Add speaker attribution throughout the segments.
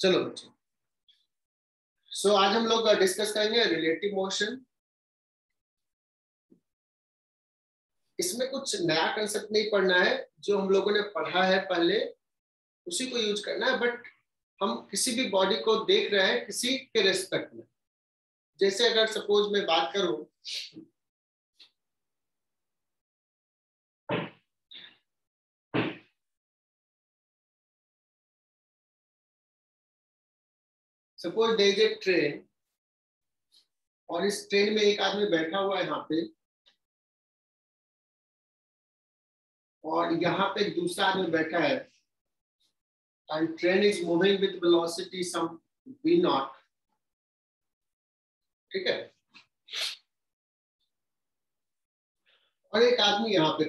Speaker 1: चलो बच्चों। सो so, आज हम लोग डिस्कस करेंगे रिलेटिव मोशन इसमें कुछ नया कंसेप्ट नहीं पढ़ना है जो हम लोगों ने पढ़ा है पहले उसी को यूज़ करना है बट हम किसी भी बॉडी को देख रहे हैं किसी के रेस्पेक्ट में। जैसे अगर सपोज़ मैं बात करूँ सपोज़ दे ए ट्रेन और इस ट्रेन में एक आदमी बैठा हुआ है यहाँ पे और यहाँ पे दूसरा आदमी बैठा है। And train is moving with velocity some v naught ठीक है? और एक आदमी यहाँ पे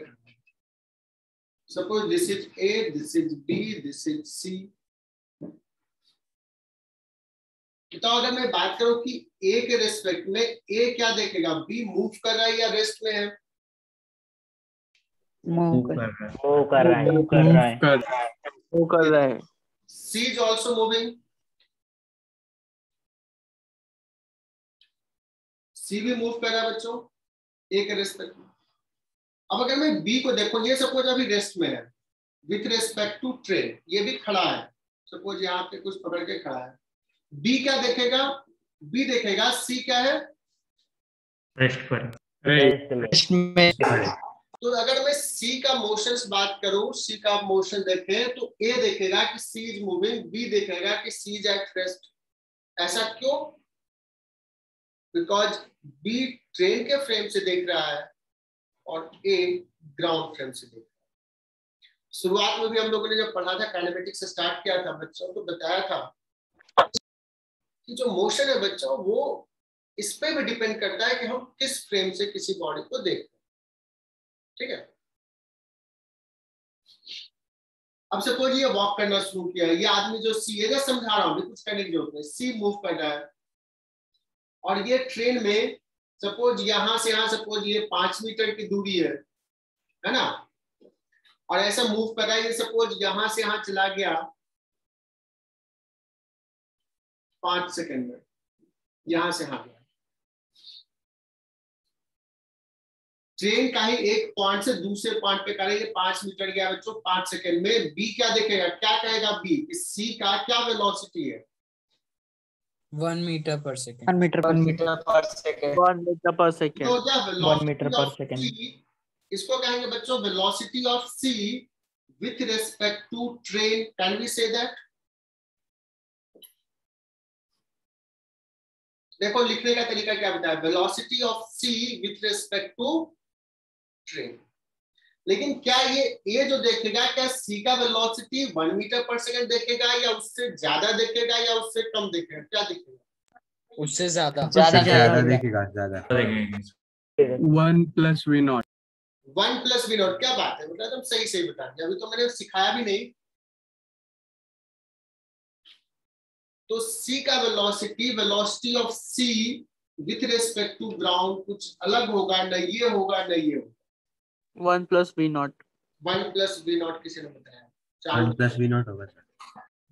Speaker 1: suppose this is A this is B this is C तो अगर मैं बात करूँ कि ए के रेस्पेक्ट में ए क्या देखेगा? बी मूव कर रहा है या रेस्ट में है?
Speaker 2: मूव कर
Speaker 3: रहा है।
Speaker 2: मूव कर रहा है
Speaker 4: मूव कर रहा है।
Speaker 1: C is also moving C भी मूव कर रहा है बच्चों ए के रेस्पेक्ट में। अब अगर मैं बी को देखो ये सपोज़ अभी रेस्ट में है। विथ रेस्पेक्ट टू ट्रेन ये भी खड़ा है। सपोज़ यहाँ पे कुछ पकड़ के खड़ा है। बी क्या देखेगा? बी देखेगा सी क्या है?
Speaker 3: रेस्ट पर।
Speaker 2: रेस्ट में।
Speaker 1: तो अगर मैं सी का मोशन बात करूँ सी का मोशन देखें तो ए देखेगा कि सी इज़ मूविंग बी देखेगा कि सी इज़ एट रेस्ट ऐसा क्यों? बिकॉज़ बी ट्रेन के फ्रेम से देख रहा है और ए ग्राउंड फ्रेम से देख रहा है। शुरुआत में भी हम लोगों ने जब पढ़ा था काइनेमेटिक्स से स्टार्ट किया था बच्चों को बताया था। कि जो मोशन है बच्चों, वो इस पे भी डिपेंड करता है कि हम किस फ्रेम से किसी बॉडी को देख रहे हैं। ठीक है? अब सपोज़ ये वॉक करना शुरू किया, ये आदमी जो सी है समझा रहा हूँ कुछ करने की ज़रूरत नहीं सी मूव कर रहा है। और ये ट्रेन में सपोज़ यहाँ से यहाँ सपोज़ ये पाँच मीटर की दूरी है है ना? और ऐसा मूव कर रहा है, ये सपोज़ यहाँ से यहाँ चला गया पाँच सेकंड में। यहाँ से यहाँ गया ट्रेन का ही एक पॉइंट से दूसरे पॉइंट पे करेंगे। पाँच मीटर गया बच्चों पाँच सेकंड में। बी क्या देखेगा? क्या कहेगा बी सी का क्या वेलोसिटी है?
Speaker 5: One metre per second
Speaker 2: one metre
Speaker 5: one
Speaker 2: per
Speaker 5: metre per second
Speaker 4: one metre per second
Speaker 1: तो क्या
Speaker 2: per
Speaker 1: of
Speaker 2: second.
Speaker 1: C, इसको कहेंगे बच्चों velocity of C with respect to train can we say that देखो लिखने का तरीका क्या बताया velocity of C with respect to train लेकिन क्या ये ए जो देखेगा क्या सी का velocity one metre per second देखेगा या उससे ज़्यादा देखेगा या उससे कम देखेगा? क्या देखेगा?
Speaker 5: उससे ज़्यादा।
Speaker 2: ज़्यादा
Speaker 6: ज़्यादा देखेगा। ज़्यादा।
Speaker 4: One plus v naught
Speaker 1: one plus v naught क्या बात है? बेटा तुम सही सही बता दिया। अभी तो मैंने सिखाया भी नहीं। तो सी का velocity velocity of C with respect to ground कुछ अलग होगा न ये होगा न ये होगा।
Speaker 4: One plus v naught
Speaker 1: one plus v naught किसी ने बताया? चार
Speaker 6: प्लस वी नॉट होगा सर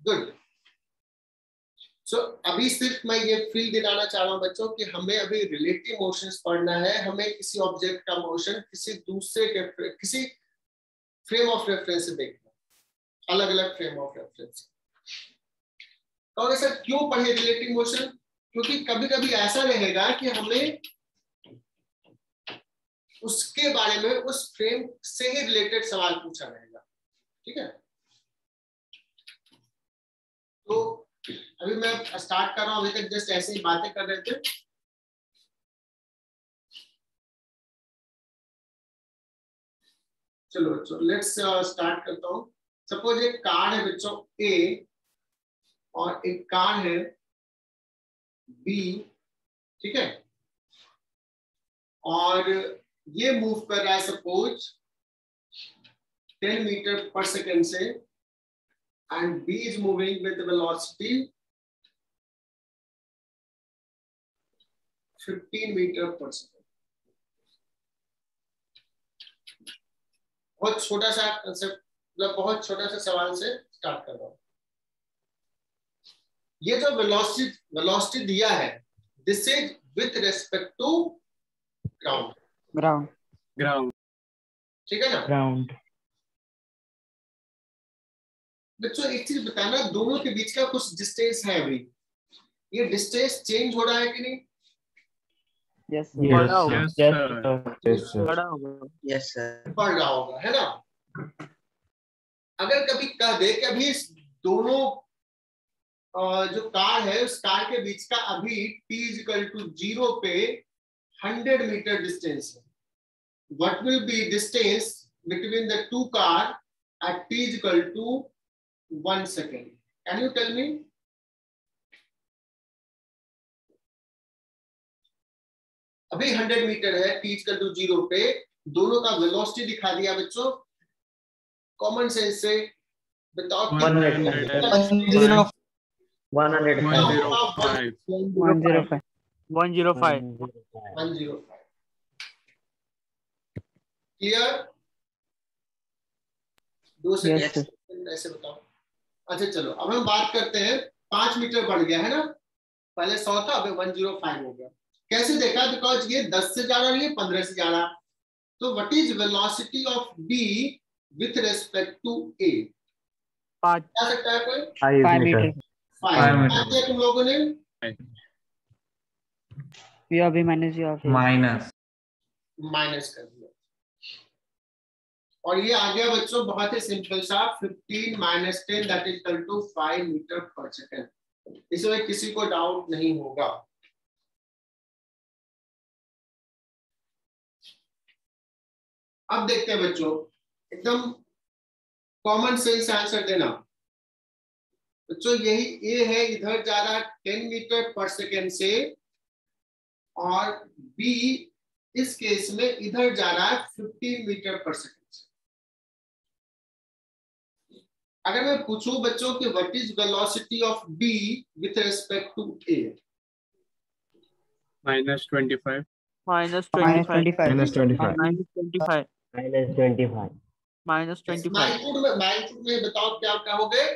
Speaker 1: गुड सो अभी सिर्फ़ मैं ये फील दिलाना चाह रहा हूँ बच्चों कि हमें अभी रिलेटिव मोशंस पढ़ना है हमें किसी ऑब्जेक्ट का मोशन किसी दूसरे के किसी फ्रेम ऑफ़ रेफरेंस से देखना अलग अलग फ्रेम ऑफ़ रेफरेंस और ऐसा क्यों पढ़े रिलेटिव मोशन? क्योंकि कभी कभी ऐसा रहेगा कि हमें उसके बारे में उस फ्रेम से ही रिलेटेड सवाल पूछा रहेगा। ठीक है? तो अभी मैं स्टार्ट कर रहा हूँ, अभी तक जस्ट ऐसे ही बातें कर रहे थे। चलो लेट्स स्टार्ट करता हूँ। सपोज़ एक कार है बच्चों ए और एक कार है बी ठीक है और ये मूव कर रहा है सपोज़ 10 मीटर पर सेकेंड से and B is moving the velocity 15 meter per second. बहुत छोटा सा कंसेप्ट मतलब बहुत छोटा सा सवाल से स्टार्ट कर रहा हूँ ये जो वेलोसिटी वेलोसिटी दिया है this is with respect to ground
Speaker 2: ground
Speaker 4: Ground.
Speaker 1: ठीक है ना?
Speaker 3: ग्राउंड
Speaker 1: बच्चों एक चीज़ बताना दोनों के बीच का कुछ डिस्टेंस है अभी? ये डिस्टेंस चेंज हो रहा है कि नहीं?
Speaker 2: Yes
Speaker 3: sir.
Speaker 1: बढ़ रहा होगा। है ना? अगर कभी कह दे कि अभी दोनों जो कार है उस कार के बीच का अभी t इजिकल टू ज़ीरो पे हंड्रेड मीटर डिस्टेंस है। What will be distance between the two car at t is equal to one second? Can you tell me? अभी 100 मीटर है t इक्वल टू ज़ीरो पे। दोनों का velocity दिखा दिया बच्चों। कॉमन सेंस से बताओ।
Speaker 3: 105.
Speaker 4: 105.
Speaker 2: One zero five
Speaker 4: 105.
Speaker 1: 105 क्लियर दो सेकंड ऐसे बताओ। अच्छा चलो अब हम बात करते हैं पाँच मीटर बढ़ गया है ना? पहले सौ था अब वन ज़ीरो फाइव हो गया। कैसे देखा? बिकॉज़ ये दस से जा रहा है ये पंद्रह से जा रहा तो what is velocity of B with respect to A
Speaker 4: पाँच।
Speaker 1: क्या सकता है कोई?
Speaker 6: फाइव मीटर
Speaker 1: फाइव क्या तुम लोगों ने?
Speaker 2: यू अभी माइनस यू
Speaker 3: Minus.
Speaker 1: माइनस कर दिया। और ये आ गया बच्चों बहुत ही सिंपल सा। 15 minus ten that is equal to 5 metre per second इसमें किसी को डाउट नहीं होगा। अब देखते हैं बच्चों। एकदम कॉमन सेंस आंसर देना। बच्चों यही ए है इधर जा रहा है 10 मीटर पर सेकेंड से और बी इस केस में इधर जा रहा है 15 मीटर पर सेकेंड से। अगर मैं पूछूँ बच्चों कि what is velocity of B with respect to A
Speaker 4: minus 25 minus
Speaker 2: minus
Speaker 4: 25
Speaker 2: twenty five
Speaker 3: Minus 25.
Speaker 4: minus 25
Speaker 5: Minus twenty-five.
Speaker 4: minus 25
Speaker 1: magnitude में मैग्नीट्यूड में बताओ क्या क्या हो गए?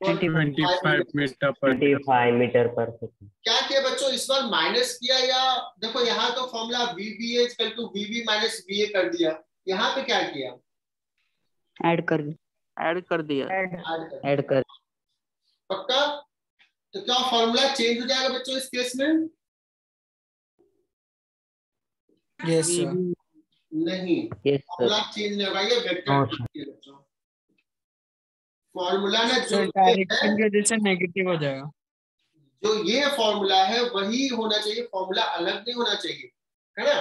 Speaker 4: 25 meter per
Speaker 5: Twenty-five meter
Speaker 1: क्या किया बच्चों इस बार माइनस किया या देखो यहाँ तो formula v B equal to v B minus B A कर दिया। यहाँ पे क्या किया?
Speaker 2: ऐड कर
Speaker 4: add कर दिया।
Speaker 1: Add कर पक्का? तो क्या फॉर्मूला चेंज हो जाएगा बच्चों इस केस में?
Speaker 5: Yes,
Speaker 1: नहीं।
Speaker 5: Yes, sir.
Speaker 1: फॉर्मूला चेंज नहीं होगा ये वेक्टर बच्चों। फॉर्मूला ना जो
Speaker 5: डायरेक्शन
Speaker 1: है
Speaker 5: की वजह से नेगेटिव हो जाएगा।
Speaker 1: जो ये फॉर्मूला है वही होना चाहिए फॉर्मूला अलग नहीं होना चाहिए है ना?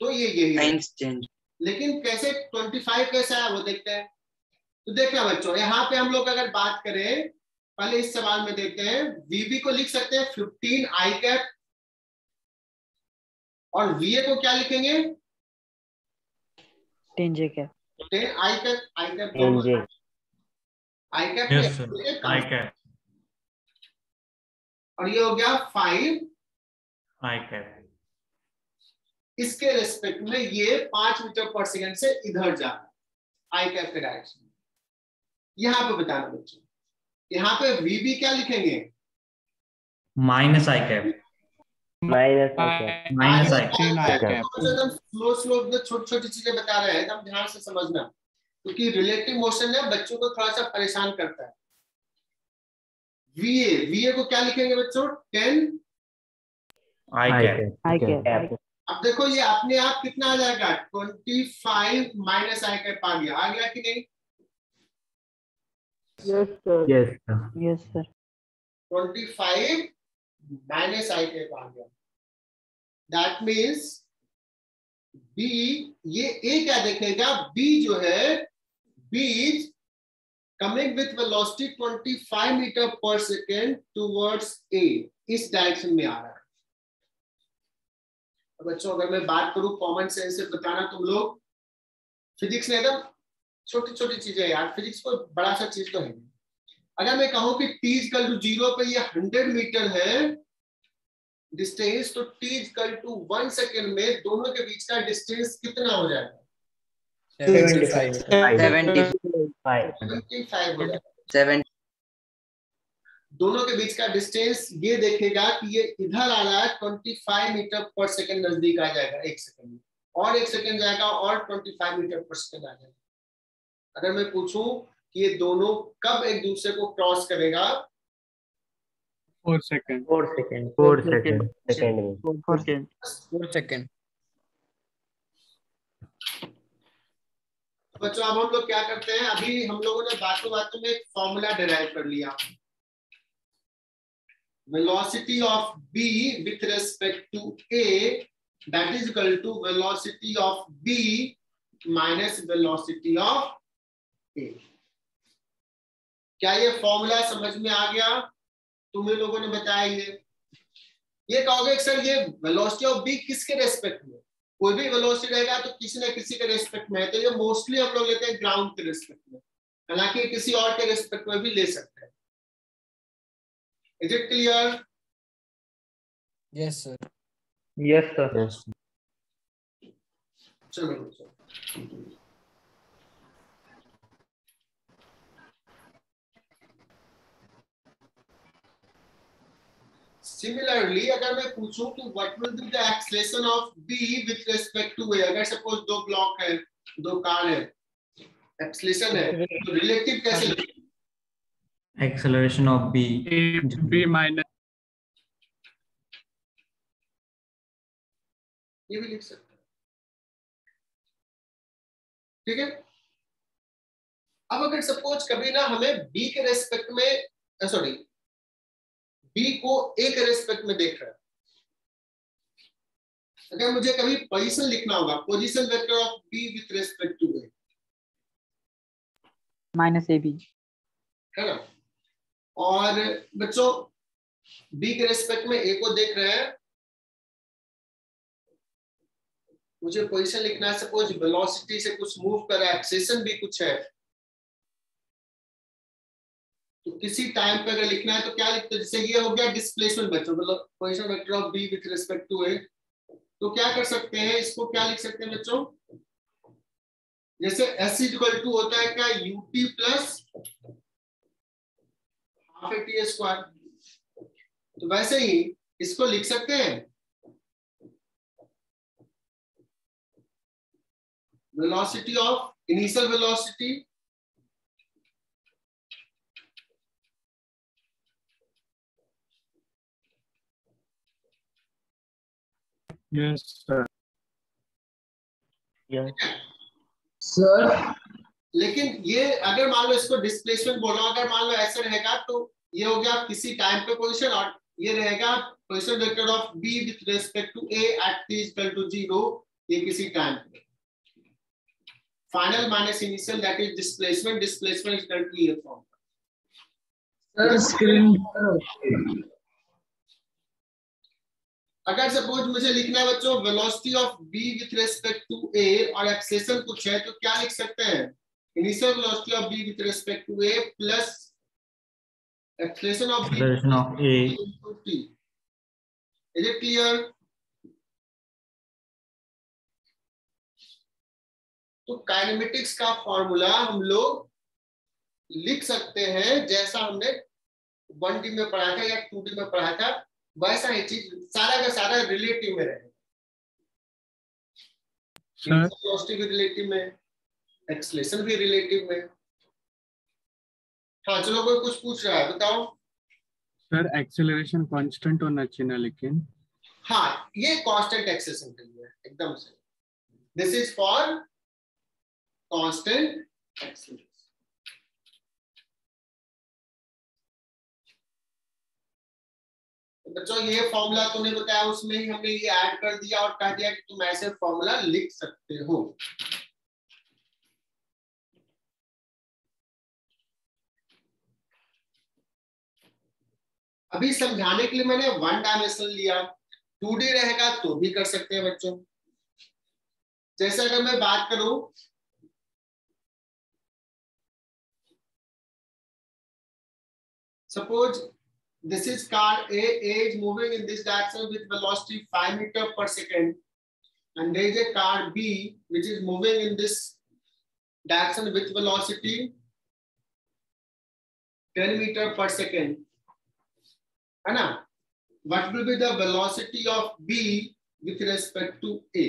Speaker 1: तो ये यही है।
Speaker 5: चेंज
Speaker 1: लेकिन कैसे 25 कैसा है वो देखते हैं। तो देखना बच्चों यहाँ पे हम लोग अगर बात करें पहले इस सवाल में देखते हैं वीबी को लिख सकते हैं 15 आई कैप और वीए को क्या लिखेंगे?
Speaker 2: टेन जे क्या
Speaker 1: 10 I cap I cap I cap
Speaker 3: Yes, sir. I
Speaker 1: और ये हो गया 5
Speaker 3: I cap.
Speaker 1: इसके रेस्पेक्ट में ये पाँच मीटर पर सेकंड से इधर जा रहा है आई कैप के डायरेक्शन में यहाँ पे बताना बच्चों यहाँ पे वीबी क्या लिखेंगे
Speaker 3: minus I cap.
Speaker 5: Minus okay.
Speaker 3: Minus I cap.
Speaker 1: I slow slow एकदम छोटी छोटी चीज़ें बता रहे हैं एकदम ध्यान से समझना क्योंकि रिलेटिव मोशन है बच्चों को थोड़ा सा परेशान करता है। वीए वीए को क्या लिखेंगे बच्चों? टेन अब देखो ये अपने आप कितना आ जाएगा? Twenty five minus I cap आ गया आ गया कि नहीं?
Speaker 2: Yes sir
Speaker 1: twenty five minus I cap आ गया दैट मीन्स बी ये ए क्या देखेगा? बी जो है B coming with velocity 25 metre per second towards A इस डायरेक्शन में आ रहा है। तो बच्चों, अगर मैं बात करूँ कॉमन सेंस से, बताना तुम लोग। फिजिक्स में एकदम छोटी छोटी चीज़ें यार। फिजिक्स को बड़ा सा चीज़ तो है। अगर मैं कहूँ कि t इक्वल टू ज़ीरो पे ये 100 मीटर है डिस्टेंस तो t equal to one second में दोनों के बीच का डिस्टेंस कितना हो जाएगा?
Speaker 5: Seventy-five.
Speaker 6: Seventy.
Speaker 5: Five.
Speaker 1: 75 हो जाएगा
Speaker 5: Seven.
Speaker 1: दोनों के बीच का डिस्टेंस ये देखेगा कि ये इधर आ रहा है 25 मीटर पर सेकंड नज़दीक आ जाएगा एक सेकंड में और एक सेकंड जाएगा और 25 मीटर पर सेकंड आ जाएगा अगर मैं पूछूँ कि ये दोनों कब एक दूसरे को क्रॉस करेगा
Speaker 5: four second four second four second second
Speaker 4: four second
Speaker 5: four second
Speaker 1: बच्चों अब हम लोग क्या करते हैं, अभी हम लोगों ने बातों बातों में एक फॉर्मूला डिराइव कर लिया। Velocity of b with respect to a, that is equal to velocity of b minus velocity of a. क्या ये फॉर्मूला समझ में आ गया? तुम्हें लोगों ने बताया ये। ये कहोगे, सर, ये वेलोसिटी ऑफ़ बी किसके रेस्पेक्ट में कोई भी वेलोसिटी रहेगा तो किसी ना किसी के रेस्पेक्ट में है। तो ये मोस्टली हम लोग लेते हैं ग्राउंड के रेस्पेक्ट में। हालाँकि किसी और के रेस्पेक्ट में भी ले सकते हैं। Is it clear
Speaker 5: yes sir yes sir.
Speaker 1: चलो। Similarly, अगर मैं पूछूँ कि what will be the acceleration of B with respect to A अगर सपोज़ दो ब्लॉक है दो कार है एक्सलेशन है तो रिलेटिव कैसे लिखेंगे?
Speaker 3: Acceleration of B.
Speaker 5: B minus
Speaker 1: ये भी लिख सकते हैं ठीक है अब अगर सपोज़ कभी ना हमें बी के रेस्पेक्ट में सॉरी बी को ए के रेस्पेक्ट में देख रहा है। अगर मुझे कभी पोजीशन लिखना होगा position vector of B with respect to A
Speaker 2: minus A B
Speaker 1: है ना? और बच्चों बी के रेस्पेक्ट में ए को देख रहे हैं। मुझे पोजीशन लिखना है सपोज़ वेलोसिटी से कुछ मूव कर रहा है एक्सेशन भी कुछ है। तो किसी टाइम पे अगर लिखना है तो क्या लिखते हैं? जैसे ये हो गया डिस्प्लेसमेंट बच्चों मतलब position vector of B with respect to A तो क्या कर सकते हैं? इसको क्या लिख सकते हैं बच्चों? जैसे एस इक्वल टू होता है क्या? U t plus half a t square तो वैसे ही इसको लिख सकते हैं? Velocity of, initial velocity
Speaker 5: yes sir
Speaker 1: sir लेकिन ये अगर मान लो इसको डिस्प्लेसमेंट बोला अगर मान लो ऐसे रहेगा तो ये हो गया किसी टाइम पे पोजीशन और ये रहेगा position vector of B with respect to A at t equal to zero ये किसी टाइम पे। Final minus initial that is displacement displacement is equal to ये फॉर्म
Speaker 5: सर स्क्रीन
Speaker 1: अगर सपोज़ मुझे लिखना है बच्चों velocity of B with respect to A और एक्सेशन कुछ है तो क्या लिख सकते हैं? Initial velocity of B with respect to A plus acceleration of B
Speaker 3: of A.
Speaker 1: t. Is it तो काइनेमेटिक्स का फॉर्मूला हम लोग लिख सकते हैं जैसा हमने वन डी में पढ़ा था या टू डी में पढ़ा था। वैसा ही चीज़ सारा का सारा रिलेटिव में रहेगा भी रिलेटिव में एक्सलेशन भी रिलेटिव में। हाँ चलो कोई कुछ पूछ रहा है बताओ।
Speaker 5: सर एक्सेलरेशन कांस्टेंट होना चाहिए ना लेकिन?
Speaker 1: हाँ ये कांस्टेंट एक्सेशन के लिए एकदम से। This is for constant acceleration बच्चों ये फॉर्मूला तूने बताया, उसमें ही हमने ये ऐड कर दिया और कह दिया कि तुम ऐसे फॉर्मूला लिख सकते हो। अभी समझाने के लिए मैंने वन डायमेंशन लिया। टू डी रहेगा तो भी कर सकते हैं बच्चों। जैसे अगर मैं बात करूँ, suppose this is car A, A is moving in this direction with velocity 5 meter per second and there is a car B which is moving in this direction with velocity 10 meter per second है ना what will be the velocity of b with respect to a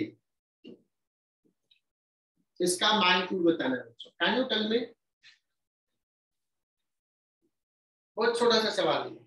Speaker 1: इसका magnitude बताना है बच्चों can you tell me बहुत छोटा सा सवाल है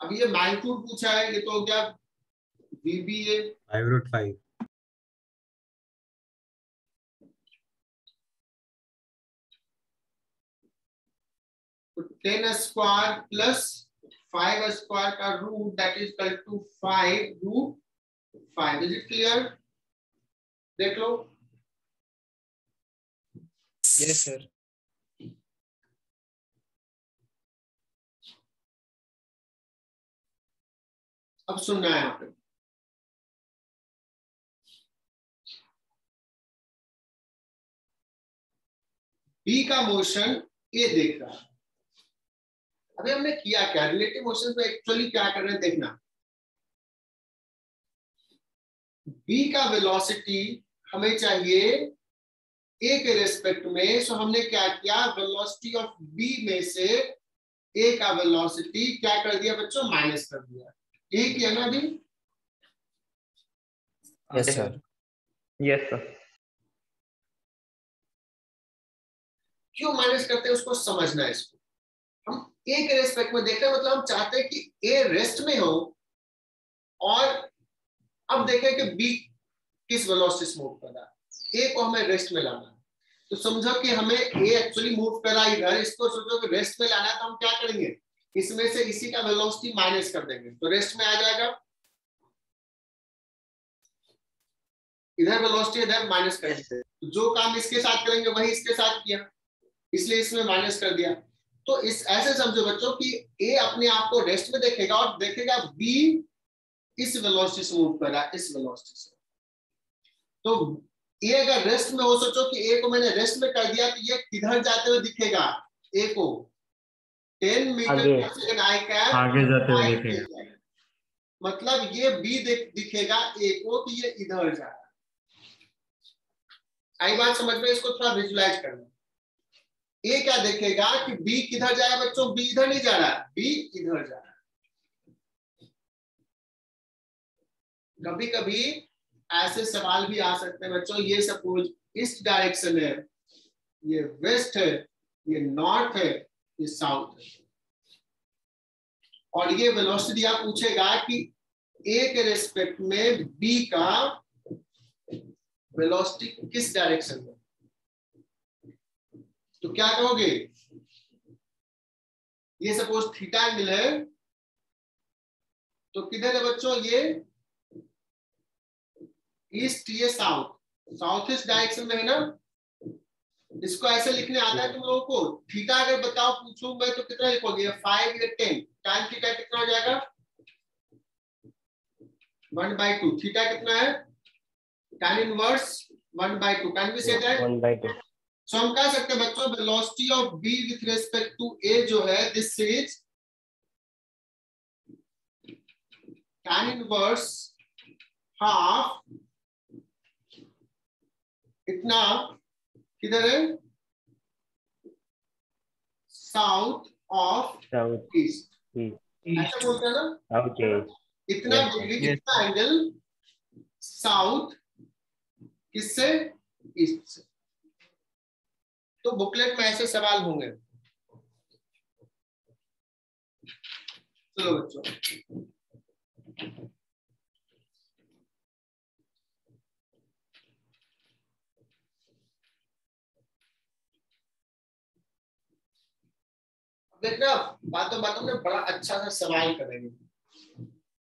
Speaker 1: अब ये मैग्नीट्यूड पूछा है ये तो हो गया VBA
Speaker 6: फाइव रूट फाइव
Speaker 1: तो ten square plus five square का root that is equal to five root five is it clear देख लो।
Speaker 7: Yes, sir.
Speaker 1: अब सुनना है यहाँ बी का मोशन ए देख रहा है। अभी हमने किया क्या? रिलेटिव मोशन में एक्चुअली क्या कर रहे हैं देखना। बी का वेलोसिटी हमें चाहिए ए के रेस्पेक्ट में। सो हमने क्या किया? वेलोसिटी ऑफ़ बी में से ए का वेलोसिटी क्या कर दिया बच्चों? माइनस कर दिया। यही किया ना अभी
Speaker 7: Yes, sir.
Speaker 5: Yes, sir.
Speaker 1: क्यों माइनस करते हैं उसको समझना है इसको? हम ए के रेस्पेक्ट में देख रहे हैं मतलब हम चाहते हैं कि ए रेस्ट में हो और अब देखें कि बी किस वेलोसिटी से मूव कर रहा है। ए को हमें रेस्ट में लाना है। तो समझो कि हमें ए एक्चुअली मूव कर रहा है इधर इसको सोचो कि रेस्ट में लाना है तो हम क्या करेंगे? इसमें से इसी का वेलोसिटी माइनस कर देंगे। तो रेस्ट में आ जाएगा। इधर वेलोसिटी इधर माइनस कर देंगे। तो जो काम इसके साथ करेंगे, वही इसके साथ किया। इसलिए इसमें माइनस कर दिया। तो इस, ऐसे समझो बच्चों कि ए अपने आप को रेस्ट में देखेगा और देखेगा बी इस वेलोसिटी से मूव कर रहा है, इस वेलोसिटी से। तो ए अगर रेस्ट में हो, सोचो कि ए को मैंने रेस्ट में कर दिया तो ये किधर जाते हुए दिखेगा? ए को। Ten metre. आई कैप
Speaker 3: आगे जाते हुए दिखेगा
Speaker 1: मतलब ये बी दिखेगा ए को कि ये इधर जा। रहा है आई बात समझ में इसको थोड़ा विजुलाइज करना। ए क्या देखेगा कि बी किधर जाएगा बच्चों? बी इधर नहीं जा रहा। है बी इधर जा रहा कभी कभी ऐसे सवाल भी आ सकते हैं बच्चों। ये सपोज़ इस डायरेक्शन है। ये वेस्ट है। ये नॉर्थ है। ये साउथ और ये वेलोसिटी आप पूछेगा कि ए के रेस्पेक्ट में बी का वेलोसिटी किस डायरेक्शन में? तो क्या कहोगे? ये सपोज़ थीटा एंगल है तो किधर है बच्चों ये? ईस्ट ये साउथ साउथ ईस्ट डायरेक्शन में है ना? इसको ऐसे लिखने आता है तुम लोगों को थीटा अगर बताओ पूछूँ मैं तो कितना लिखोगे? फाइव या टेन टाइम थीटा कितना हो जाएगा? वन बाई टू थीटा कितना है? Tan inverse one by two can be say. So हम कह सकते हैं बच्चों velocity of B with respect to A जो है this is tan inverse half इतना किधर है? साउथ ऑफ़ ईस्ट ऐसा बोलते हैं ना?
Speaker 5: East.
Speaker 1: इतना डिग्री
Speaker 4: yes.
Speaker 1: कितना एंगल साउथ किससे? ईस्ट से. तो बुकलेट में ऐसे सवाल होंगे। चलो बच्चों। देखना बातों बातों में बड़ा अच्छा सा सवाल करेंगे।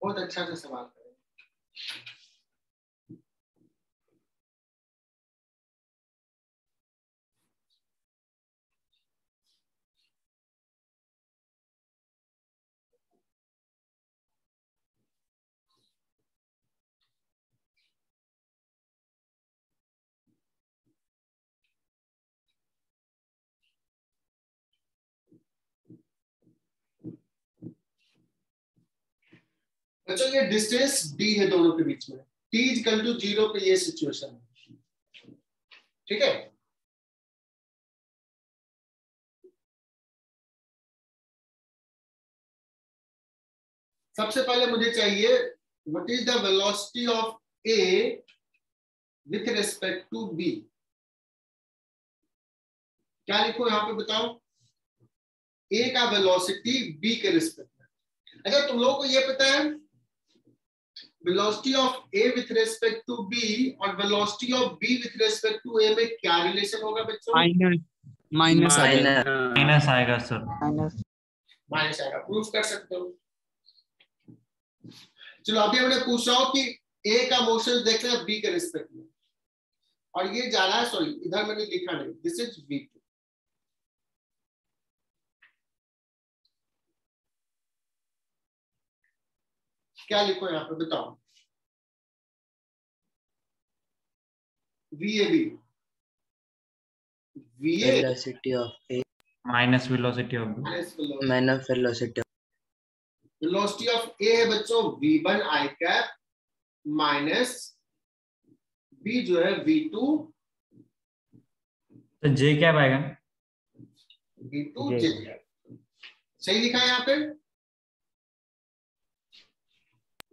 Speaker 1: बहुत अच्छा सा सवाल करेंगे। बच्चों ये डिस्टेंस डी है दोनों के बीच में। टी इजकल टू ज़ीरो पे ये सिचुएशन है। ठीक है? सबसे पहले मुझे चाहिए what is the velocity of A with respect to B क्या लिखो यहाँ पे बताओ ए का वेलोसिटी बी के रिस्पेक्ट में। अगर तुम लोगों को ये पता है velocity of A with respect to B और velocity of B with respect to A में क्या रिलेशन होगा बच्चों?
Speaker 7: माइनस माइनस आ जाएगा
Speaker 3: माइनस आएगा सर
Speaker 2: माइनस
Speaker 1: माइनस आएगा। प्रूफ कर सकते हो? चलो अभी हमने पूछा हो कि ए का मोशन देख रहे हैं बी के रिस्पेक्ट में। और ये जा रहा है सॉरी इधर मैंने लिखा नहीं। दिस इज़ वी टू क्या लिखो यहाँ पे बताओ v A B v A
Speaker 8: velocity of A.
Speaker 3: Minus velocity of
Speaker 8: minus velocity. Of
Speaker 1: velocity of A है बच्चों v one I cap minus B जो है v2
Speaker 3: तो जे क्या आएगा?
Speaker 1: V2
Speaker 2: J.
Speaker 1: j. कैप सही लिखा है यहाँ पे?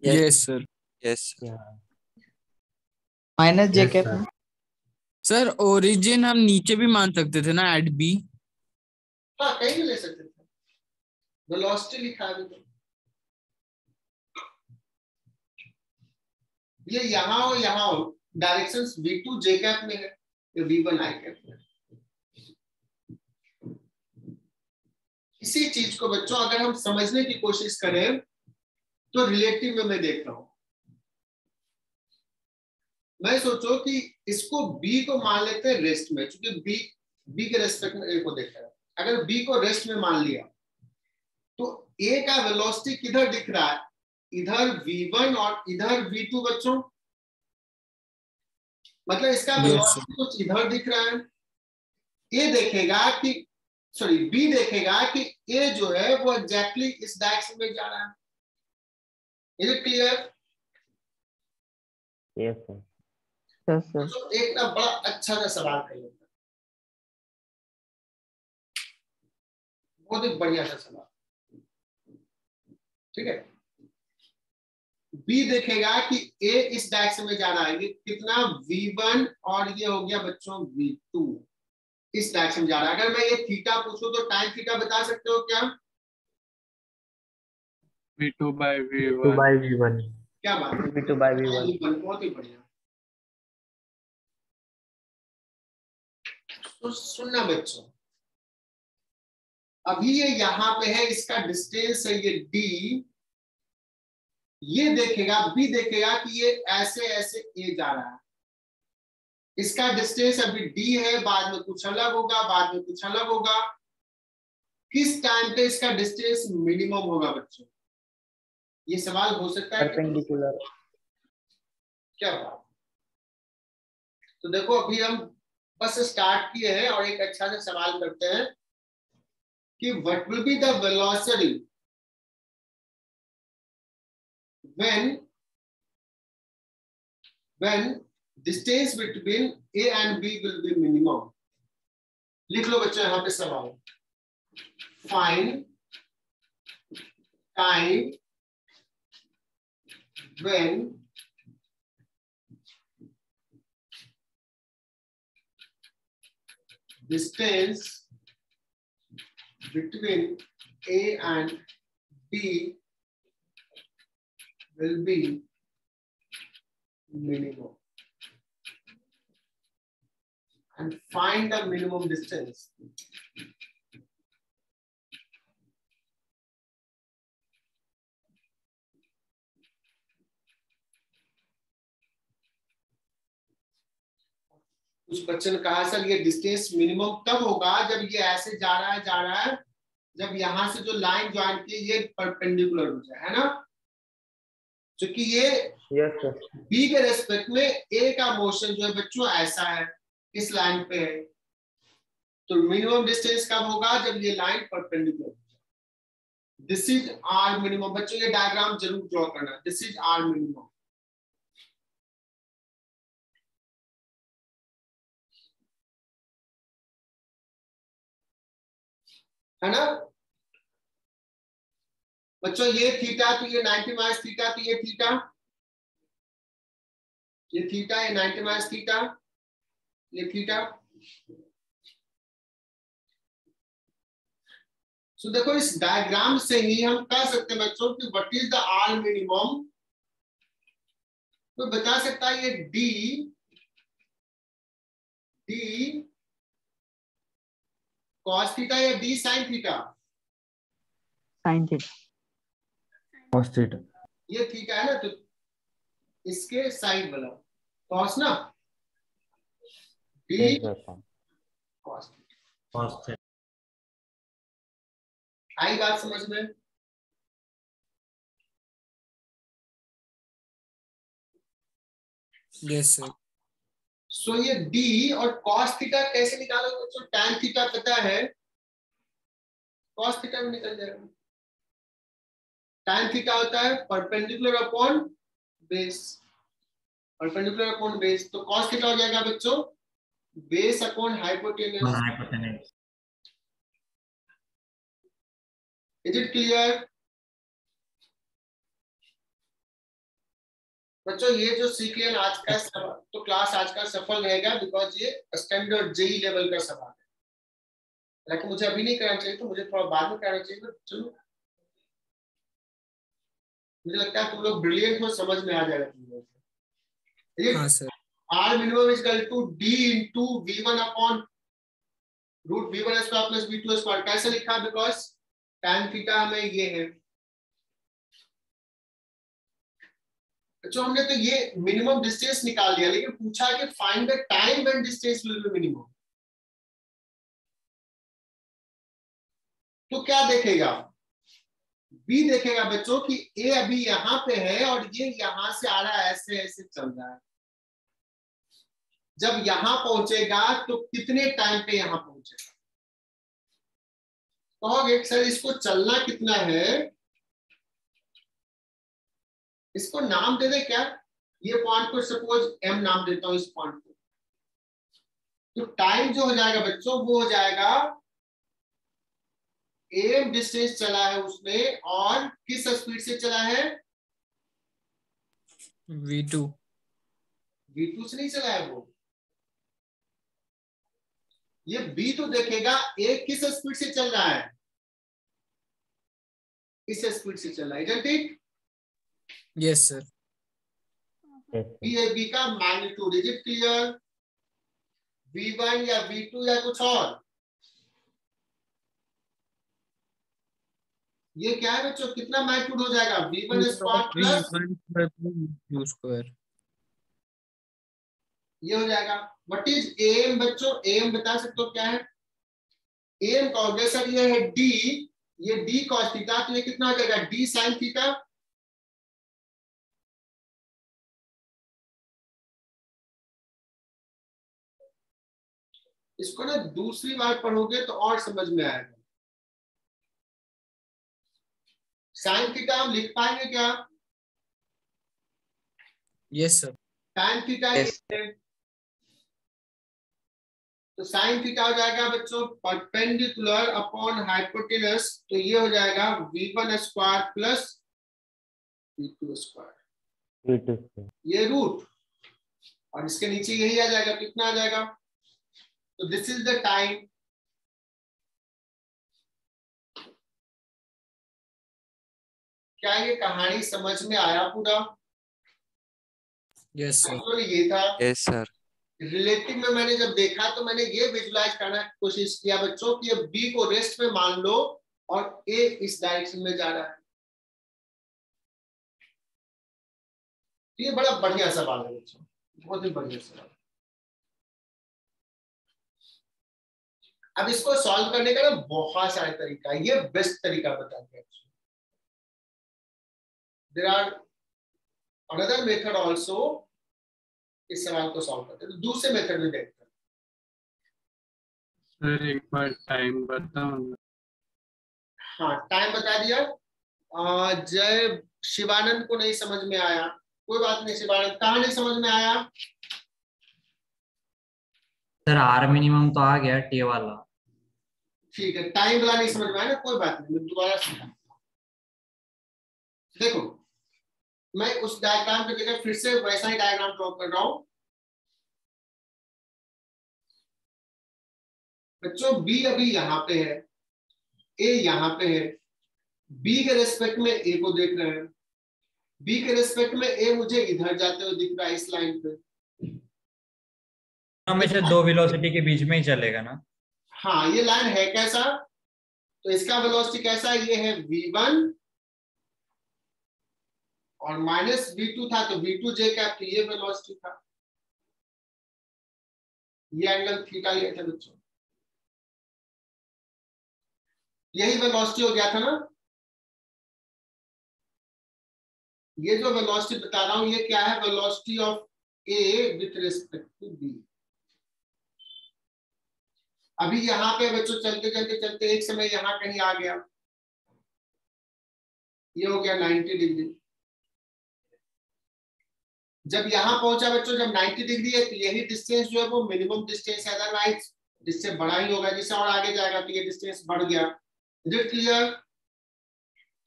Speaker 7: Yes sir
Speaker 9: yes
Speaker 4: minus J
Speaker 6: Yes,
Speaker 4: cap
Speaker 7: sir origin हम नीचे भी मान सकते थे ना एट बी
Speaker 1: हाँ कहीं भी ले सकते थे। वेलोसिटी लिखा है तो। ये यहाँ हो यहाँ हो डायरेक्शन v2 j कैप में है। ये v1 i कैप में है। इसी चीज़ को बच्चों अगर हम समझने की कोशिश करें तो रिलेटिव में मैं देख रहा हूँ। मैं सोचो कि इसको बी को मान लेते हैं रेस्ट में क्योंकि बी बी के रेस्पेक्ट में ए को देख रहा है। अगर बी को रेस्ट में मान लिया तो ए का वेलोसिटी किधर दिख रहा है? इधर v1 और इधर v2 बच्चों। मतलब इसका वेलोसिटी कुछ इधर दिख रहा है। ए देखेगा कि सॉरी बी देखेगा कि ए जो है वो एग्जैक्टली exactly इस डायरेक्शन में जा रहा है। Is it clear
Speaker 2: yes sir yes sir
Speaker 1: तो एक ना बड़ा अच्छा सा सवाल कर लेते हैं। बहुत ही बढ़िया सा सवाल। ठीक है? बी देखेगा कि ए इस डायरेक्शन में जा रहा है कितना v1 और ये हो गया बच्चों वी टू इस डायरेक्शन में जा रहा है। अगर मैं ये थीटा पूछूँ तो टाइम थीटा बता सकते हो क्या?
Speaker 5: V2 by
Speaker 6: Two
Speaker 5: V1.
Speaker 6: by V1.
Speaker 1: क्या बात है?
Speaker 2: V2 by V1
Speaker 1: V1 बहुत ही बढ़िया तो सुनना बच्चों अभी ये यहाँ पे है इसका डिस्टेंस है ये d ये देखेगा बी देखेगा कि ये ऐसे ऐसे ए जा रहा है। इसका डिस्टेंस अभी d है बाद में कुछ अलग होगा बाद में कुछ अलग होगा। किस टाइम पे इसका डिस्टेंस मिनिमम होगा बच्चों? ये सवाल हो सकता है
Speaker 2: परपेंडिकुलर
Speaker 1: क्या बात तो देखो अभी हम बस स्टार्ट किए हैं और एक अच्छा सा सवाल करते हैं कि what will be the velocity when when distance between a and b will be minimum? लिख लो बच्चों यहाँ पे सवाल। Find time when distance between A and B will be minimum. And find the minimum distance. कुछ बच्चे ने कहा सर ये डिस्टेंस मिनिमम तब होगा जब ये ऐसे जा रहा है जा रहा है जब यहाँ से जो लाइन ज्वाइन की ये परपेंडिकुलर हो जाए है ना? क्योंकि ये
Speaker 2: सर
Speaker 1: बी के रेस्पेक्ट में ए का मोशन जो है बच्चों ऐसा है इस लाइन पे है। तो मिनिमम डिस्टेंस कब होगा? जब ये लाइन परपेंडिकुलर हो जाए। दिस इज़ आर मिनिमम बच्चों ये डायग्राम ज़रूर ड्रॉ करना। दिस इज़ आर मिनिमम है ना? बच्चों ये थीटा तो ये 90 माइनस थीटा तो ये थीटा? ये थीटा ये 90 माइनस थीटा? ये थीटा? सो so, देखो इस डायग्राम से ही हम कह सकते हैं बच्चों कि what is the R minimum तो बता सकता है ये डी डी कॉस थीटा या D sine theta
Speaker 2: sine theta
Speaker 3: cos theta.
Speaker 1: ये थीटा है ना तो इसके साइन वाला कॉस ना? D cos
Speaker 3: cos theta.
Speaker 1: आई बात समझ में?
Speaker 7: Yes, sir.
Speaker 1: सो ये डी और कॉस थीटा कैसे निकालोगे बच्चों? tan थीटा पता है? कॉस थीटा भी निकल जाएगा। tan थीटा होता है perpendicular upon base perpendicular upon base तो कॉस थीटा हो जाएगा बच्चों base upon hypotenuse
Speaker 3: hypotenuse
Speaker 1: is it clear बच्चों ये जो सीख आज का सवाल तो क्लास आज का सफल रहेगा बिकॉज़ ये स्टैंडर्ड जेई लेवल का सवाल है। हालाँकि मुझे अभी नहीं करना चाहिए तो मुझे थोड़ा बाद में करना चाहिए चलो। मुझे लगता है तुम लोग ब्रिलियंट हो समझ में आ जाएगा तुम लोग R minimum is equal to D into v one upon root v one square plus v two square कैसे लिखा बिकॉज़ tan थीटा हमें ये है। अच्छा हमने तो ये मिनिमम डिस्टेंस निकाल दिया लेकिन पूछा कि find the time when distance will be minimum तो क्या देखेगा? बी देखेगा बच्चों कि ए अभी यहाँ पे है और ये यहाँ से आ रहा है, ऐसे ऐसे चल रहा है। जब यहाँ पहुंचेगा तो कितने टाइम पे यहाँ पहुंचेगा? कहोगे, सर, इसको चलना कितना है? इसको नाम दे दे क्या? ये पॉइंट को सपोज़ एम नाम देता हूँ इस पॉइंट को। तो टाइम जो हो जाएगा बच्चों वो हो जाएगा एम डिस्टेंस चला है उसने और किस स्पीड से चला है?
Speaker 7: V2.
Speaker 1: वी टू से नहीं चला है वो। ये बी तो देखेगा ए किस स्पीड से चल रहा है? इस स्पीड से चल रहा है? It?
Speaker 7: Yes, sir.
Speaker 1: B A B का magnitude is it clear v one या वी टू या कुछ और? ये क्या है बच्चों? कितना मैग्नीट्यूड हो जाएगा? V one square plus
Speaker 7: V1 plus
Speaker 1: ये हो जाएगा। व्हाट इज़ एम बच्चों? एम बता सकते हो क्या है? एम का हो सर ये है डी ये डी कॉस थीटा तो ये कितना हो जाएगा? डी साइन थीटा इसको ना दूसरी बार पढ़ोगे तो और समझ में आएगा। साइन थीटा हम लिख पाएँगे क्या?
Speaker 7: Yes, sir.
Speaker 1: Sine theta
Speaker 8: Yes.
Speaker 1: तो साइन थीटा हो जाएगा बच्चों परपेंडिकुलर अपॉन हाइपोटेनस तो ये हो जाएगा v one square plus v two square. ये रूट। और इसके नीचे यही आ जाएगा कितना आ जाएगा? तो दिस इज़ द टाइम क्या ये कहानी समझ में आया पूरा?
Speaker 7: Yes, sir.
Speaker 1: Actually ये था।
Speaker 8: Yes, sir.
Speaker 1: रिलेटिव में मैंने जब देखा तो मैंने ये विजुलाइज करना कोशिश किया बच्चों कि अब बी को रेस्ट में मान लो और ए इस डायरेक्शन में जा रहा है। तो ये बड़ा बढ़िया सवाल है बच्चों। बहुत ही बढ़िया सवाल। अब इसको सॉल्व करने का ना बहुत सारे तरीका है ये बेस्ट तरीका बता दिया there are another method also इस सवाल को सॉल्व करते हैं तो दूसरे मेथड में देखते हैं।
Speaker 5: सर एक बार टाइम बताओ
Speaker 1: हाँ टाइम बता दिया। जय शिवानंद को नहीं समझ में आया। कोई बात नहीं शिवानंद कहा नहीं समझ में आया?
Speaker 3: सर आर मिनिमम तो आ गया टी वाला।
Speaker 1: ठीक है टाइम वाला नहीं समझ में आया ना? कोई बात नहीं, मैं दोबारा देखो, मैं उस डायग्राम के जगह फिर से वैसा ही डायग्राम ड्रॉ कर रहा हूँ। बच्चों बी अभी यहाँ पे है ए यहाँ पे है। बी के रेस्पेक्ट में ए को देख रहे हैं। बी के रेस्पेक्ट में ए मुझे इधर जाते हुए दिख रहा है इस लाइन पे।
Speaker 3: हमेशा दो वेलोसिटी के बीच में ही चलेगा ना?
Speaker 1: हाँ ये लाइन है कैसा? तो इसका वेलोसिटी कैसा? ये है v1 और माइनस v2 था तो v2 जे कैप तो ये वेलोसिटी था। ये एंगल थीटा लिया था बच्चों। यही वेलोसिटी हो गया था ना? ये जो वेलोसिटी बता रहा हूँ, ये क्या है? Velocity of A with respect to B अभी यहाँ पे बच्चों चलते चलते चलते एक समय यहाँ कहीं आ गया। ये हो गया 90 डिग्री। जब यहाँ पहुँचा बच्चों जब 90 डिग्री है तो यही डिस्टेंस जो है वो मिनिमम डिस्टेंस है। अदरवाइज़ जिससे बड़ा ही होगा जिससे और आगे जाएगा तो ये डिस्टेंस बढ़ गया। इज़ इट क्लियर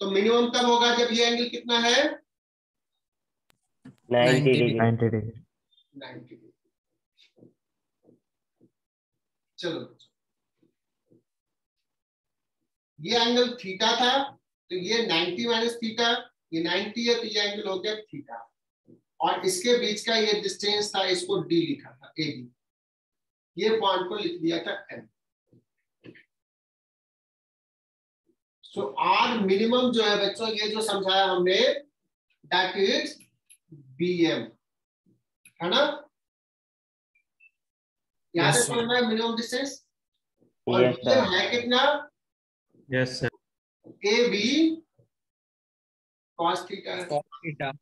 Speaker 1: तो मिनिमम तब होगा जब ये एंगल कितना है?
Speaker 7: 90
Speaker 3: डिग्री।
Speaker 1: 90 डिग्री। चलो ये एंगल थीटा था तो ये 90 माइनस थीटा ये 90 है तो ये एंगल हो गया थीटा और इसके बीच का ये डिस्टेंस था इसको डी लिखा था ए डी ये पॉइंट को लिख दिया था एम सो आर मिनिमम जो है बच्चों ये जो समझाया हमने दैट इज़ बी एम है ना यहाँ से मिनिमम डिस्टेंस और है कितना?
Speaker 3: Sir
Speaker 1: A B cos theta
Speaker 7: Cos theta.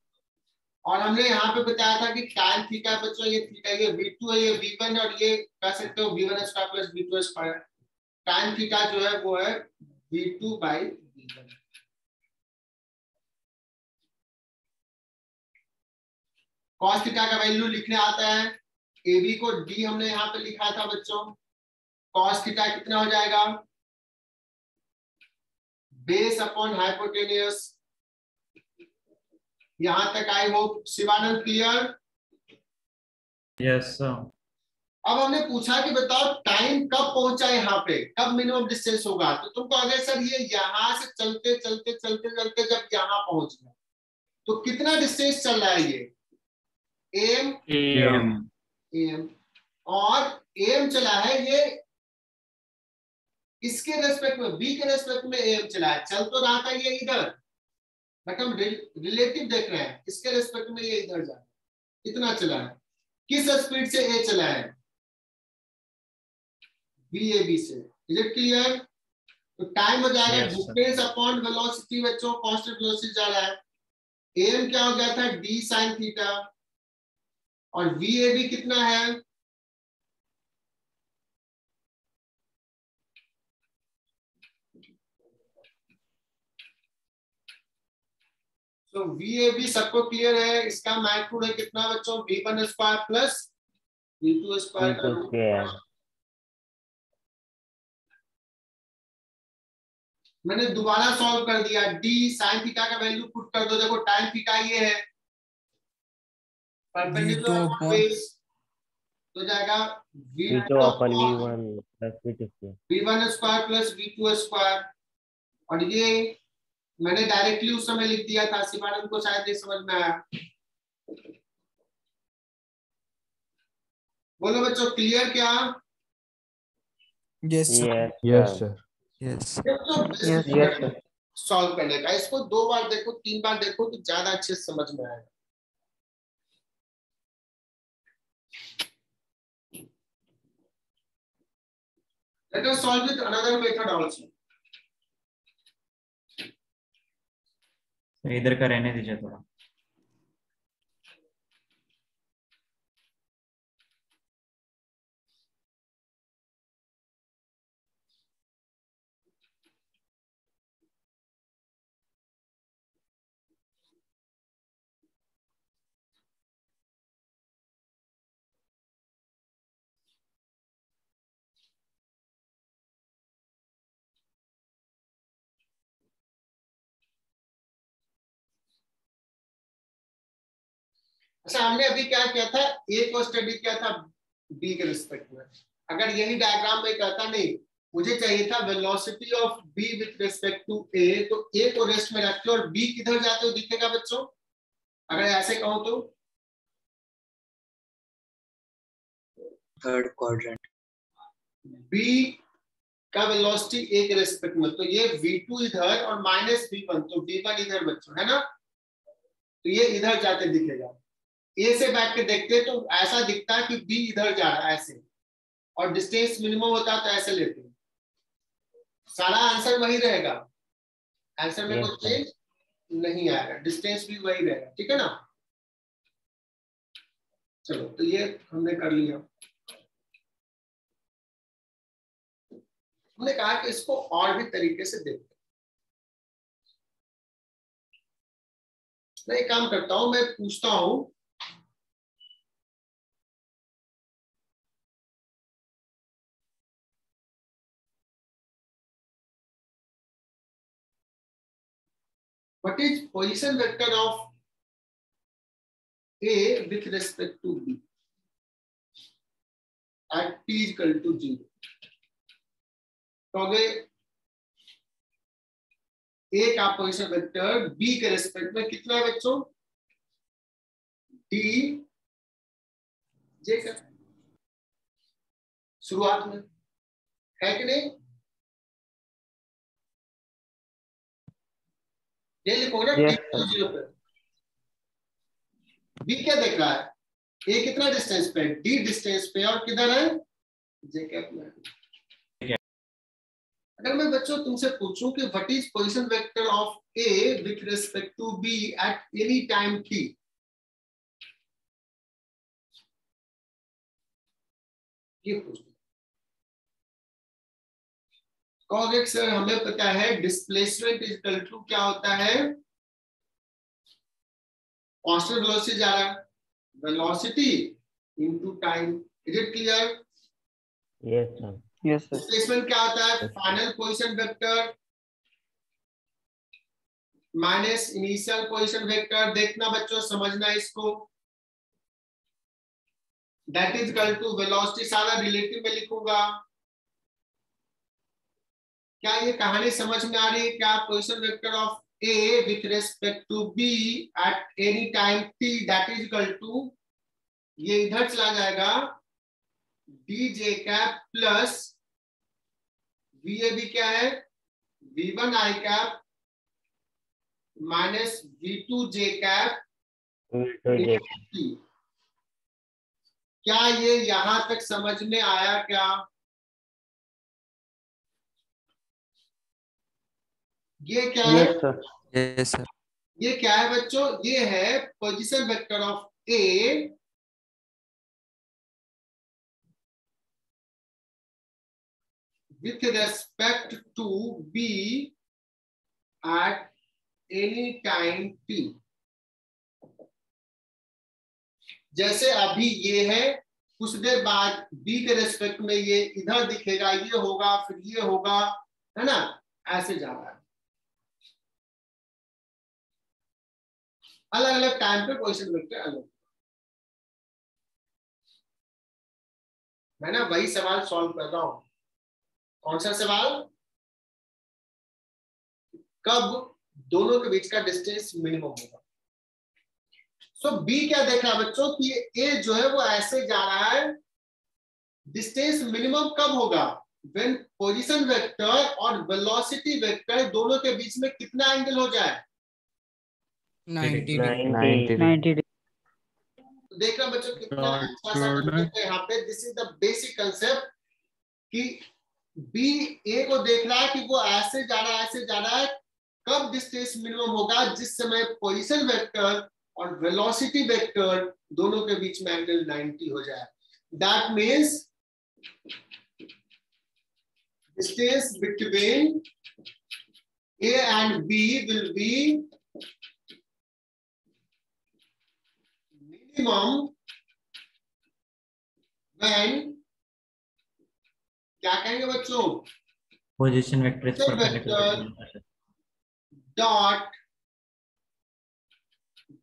Speaker 1: और हमने यहाँ पे बताया था कि tan थीटा बच्चों ये थीटा ये v2 है ये v1 और ये कह सकते हो v1 square plus v2 square tan theta जो है वो है v2 by v1 cos theta का वैल्यू लिखने आता है। Ab को d हमने यहाँ पे लिखा था बच्चों। Cos थीटा कितना हो जाएगा? बेस अपॉन हाइपोटेनियस यहाँ तक I hope Shivanand clear
Speaker 3: yes sir
Speaker 1: अब हमने पूछा कि बताओ टाइम कब पहुँचा यहाँ पे? कब मिनिमम डिस्टेंस होगा? तो तुमको अगर सर ये यहाँ से चलते चलते चलते चलते जब यहाँ पहुँच गया। तो कितना डिस्टेंस चल रहा है ये? M
Speaker 5: AM.
Speaker 1: एम और एम चला है ये इसके रेस्पेक्ट में? बी के रेस्पेक्ट में ए एम चला है। चल तो रहा था ये इधर। बट हम रिलेटिव देख रहे हैं। इसके रेस्पेक्ट में ये इधर जा रहा है? इतना चला है? किस स्पीड से ए चला है? बी ए बी से। इज़ इट क्लियर तो टाइम हो जाएगा. डिस्टेंस अपॉन वेलोसिटी बच्चों कांस्टेंट वेलोसिटी जा रहा है। एम क्या हो गया था? डी साइन थीटा और वी ए बी कितना है? तो वी ए बी सबको क्लियर है इसका मैग्नीट्यूड है कितना बच्चों? V one square plus V two square का रूट मैंने दोबारा सॉल्व कर दिया। डी साइन थीटा का वैल्यू पुट कर दो। देखो टाइम थीटा ये है। Perpendicular
Speaker 7: V2
Speaker 1: upon
Speaker 7: upon-
Speaker 1: base तो जाएगा
Speaker 7: V2 upon V1 plus V2 square.
Speaker 1: V one square plus V two square और ये मैंने डायरेक्टली उस समय लिख दिया था शिवानंद को शायद नहीं समझ में आया। बोलो बच्चों क्लियर क्या?
Speaker 7: Sir.
Speaker 3: Yes sir.
Speaker 1: सॉल्व करने का। इसको दो बार देखो तीन बार देखो तो ज़्यादा अच्छे से समझ में आएगा Let us solve with another method also.
Speaker 3: इधर का रहने दीजिए थोड़ा।
Speaker 1: अच्छा हमने अभी क्या किया था? ए को स्टडी किया था बी के रिस्पेक्ट में। अगर यही डायग्राम में कहता नहीं मुझे चाहिए था velocity of B with respect to A तो ए को रेस्ट में रखते और बी किधर जाते हो दिखेगा बच्चों? अगर ऐसे कहो तो।
Speaker 8: थर्ड क्वाड्रेंट
Speaker 1: बी का वेलोसिटी ए के रेस्पेक्ट में। तो ये v2 इधर और माइनस बी वन तो v1 इधर बच्चों है ना? तो ये इधर जाते दिखेगा। ए से बैठ के देखते तो ऐसा दिखता है कि बी इधर जा रहा है ऐसे। और डिस्टेंस मिनिमम होता है तो ऐसे लेते हैं। सारा आंसर वही रहेगा। आंसर में कोई चेंज नहीं आएगा। डिस्टेंस भी वही रहेगा। ठीक है ना? चलो तो ये हमने कर लिया। हमने कहा कि इसको और भी तरीके से देखते मैं एक काम करता हूँ मैं पूछता हूँ what is position vector of A with respect to B at t is equal to 0? कहोगे ए का पोजिशन वेक्टर बी के रेस्पेक्ट में कितना है बच्चों डी जे का शुरुआत में है कि नहीं ये लिखो ना
Speaker 5: Yes,
Speaker 1: ज़ीरो पे। बी क्या देख रहा है? ए कितना डिस्टेंस पे? डी डिस्टेंस पे और किधर है? जे कैप में। अगर मैं बच्चों तुमसे पूछूँ कि what is position vector of A with respect to B at any time T ये पूछ। सर हमें पता है? डिस्प्लेसमेंट इज़ इक्वल टू क्या होता है? कांस्टेंट वेलोसिटी जा रहा है। Velocity into time is it clear
Speaker 5: Yes, sir.
Speaker 4: Yes, sir.
Speaker 1: Displacement क्या होता है? Final position vector minus initial position vector देखना बच्चों समझना इसको। That is equal to velocity सारा रिलेटिव में लिखूँगा। क्या ये कहानी समझ में आ रही है? क्या position vector of A with respect to B at any time T that is equal to ये इधर चला जाएगा D J cap plus V A B क्या है V one I cap minus V two J cap क्या ये यहाँ तक समझ में आया क्या? ये क्या है?
Speaker 4: Yes, sir.
Speaker 7: Yes, sir.
Speaker 1: ये क्या है बच्चों? ये है position vector of A with respect to b at any time t. जैसे अभी ये है कुछ देर बाद b के रेस्पेक्ट में ये इधर दिखेगा ये होगा फिर ये होगा है ना? ऐसे जा रहा है। अलग अलग टाइम पे क्वेश्चन वेक्टर अलग मैं ना वही सवाल सॉल्व कर रहा हूँ। कौन सा सवाल? कब दोनों के बीच का डिस्टेंस मिनिमम होगा? सो so, बी क्या देख रहा है बच्चों कि ए जो है वो ऐसे जा रहा है डिस्टेंस मिनिमम कब होगा? व्हेन पोजीशन वेक्टर और वेलोसिटी वेक्टर दोनों के बीच में कितना एंगल हो जाए?
Speaker 7: 90 degree.
Speaker 5: 90.
Speaker 2: 90 degree.
Speaker 1: तो देख रहे हैं बच्चों कितना अच्छा सा है यहाँ पे this is the basic concept कि बी ए को देख रहा है कि वो ऐसे जा रहा है ऐसे जा रहा है कब डिस्टेंस मिनिमम होगा जिस समय पोजीशन वेक्टर और वेलोसिटी वेक्टर दोनों के बीच में एंगल 90 हो जाए that means distance between A and B will be minimum when क्या कहेंगे बच्चों?
Speaker 3: To the
Speaker 1: dot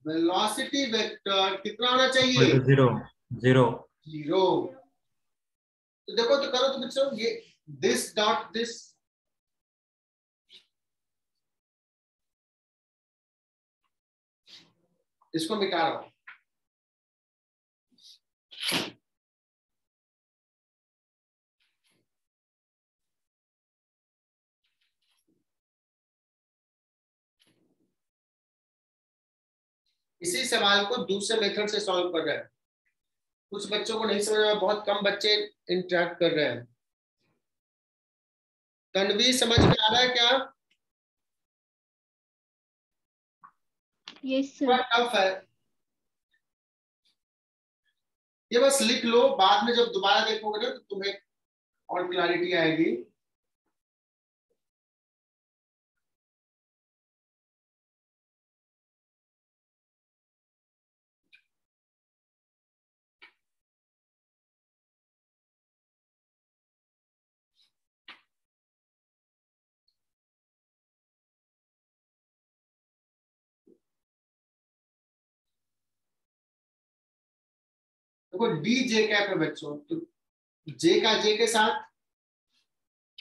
Speaker 1: velocity vector कितना होना चाहिए?
Speaker 3: ज़ीरो ज़ीरो
Speaker 1: ज़ीरो तो देखो तो करो तो बच्चों ये दिस डॉट दिस इसको मिटा रहा हूँ। इसी सवाल को दूसरे मेथड से सॉल्व कर रहे हैं। कुछ बच्चों को नहीं समझ में बहुत कम बच्चे इंटरेक्ट कर रहे हैं। तनवीर समझ में आ रहा है क्या?
Speaker 9: यस सर
Speaker 1: टफ है। ये बस लिख लो बाद में जब दोबारा देखोगे ना तो तुम्हें और क्लैरिटी आएगी। देखो डी जे कैप है बच्चों? तो जे का जे के साथ,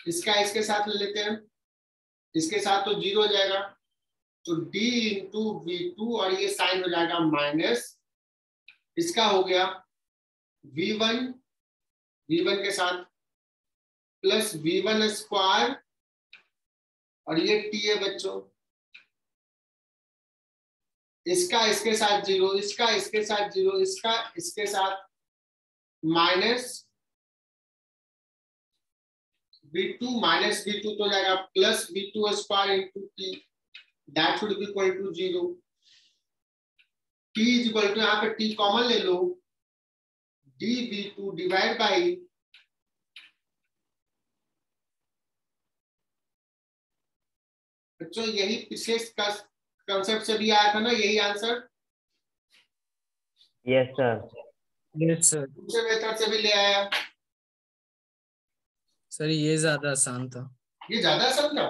Speaker 1: इसका इसके साथ ले लेते हैं। इसके साथ तो ज़ीरो हो जाएगा। तो डी इंटू वी टू और ये साइन हो जाएगा माइनस इसका हो गया वी वन वी वन के साथ प्लस वी वन स्क्वायर और ये टी है बच्चों। इसका, इसके साथ ज़ीरो, इसका, इसके साथ ज़ीरो, इसका, इसके साथ minus B two, minus B two तो जाएगा, plus B two square into T. That should be equal to zero T is equal to यहाँ पे टी कॉमन ले लो। D B two divide by बच्चों यही पिछले कंसेप्ट से भी आया था ना यही answer
Speaker 5: yes sir
Speaker 7: yes sir
Speaker 1: दूसरे मेथड से भी ले आया।
Speaker 7: सर ये ज़्यादा आसान था।
Speaker 1: ये ज़्यादा सब ना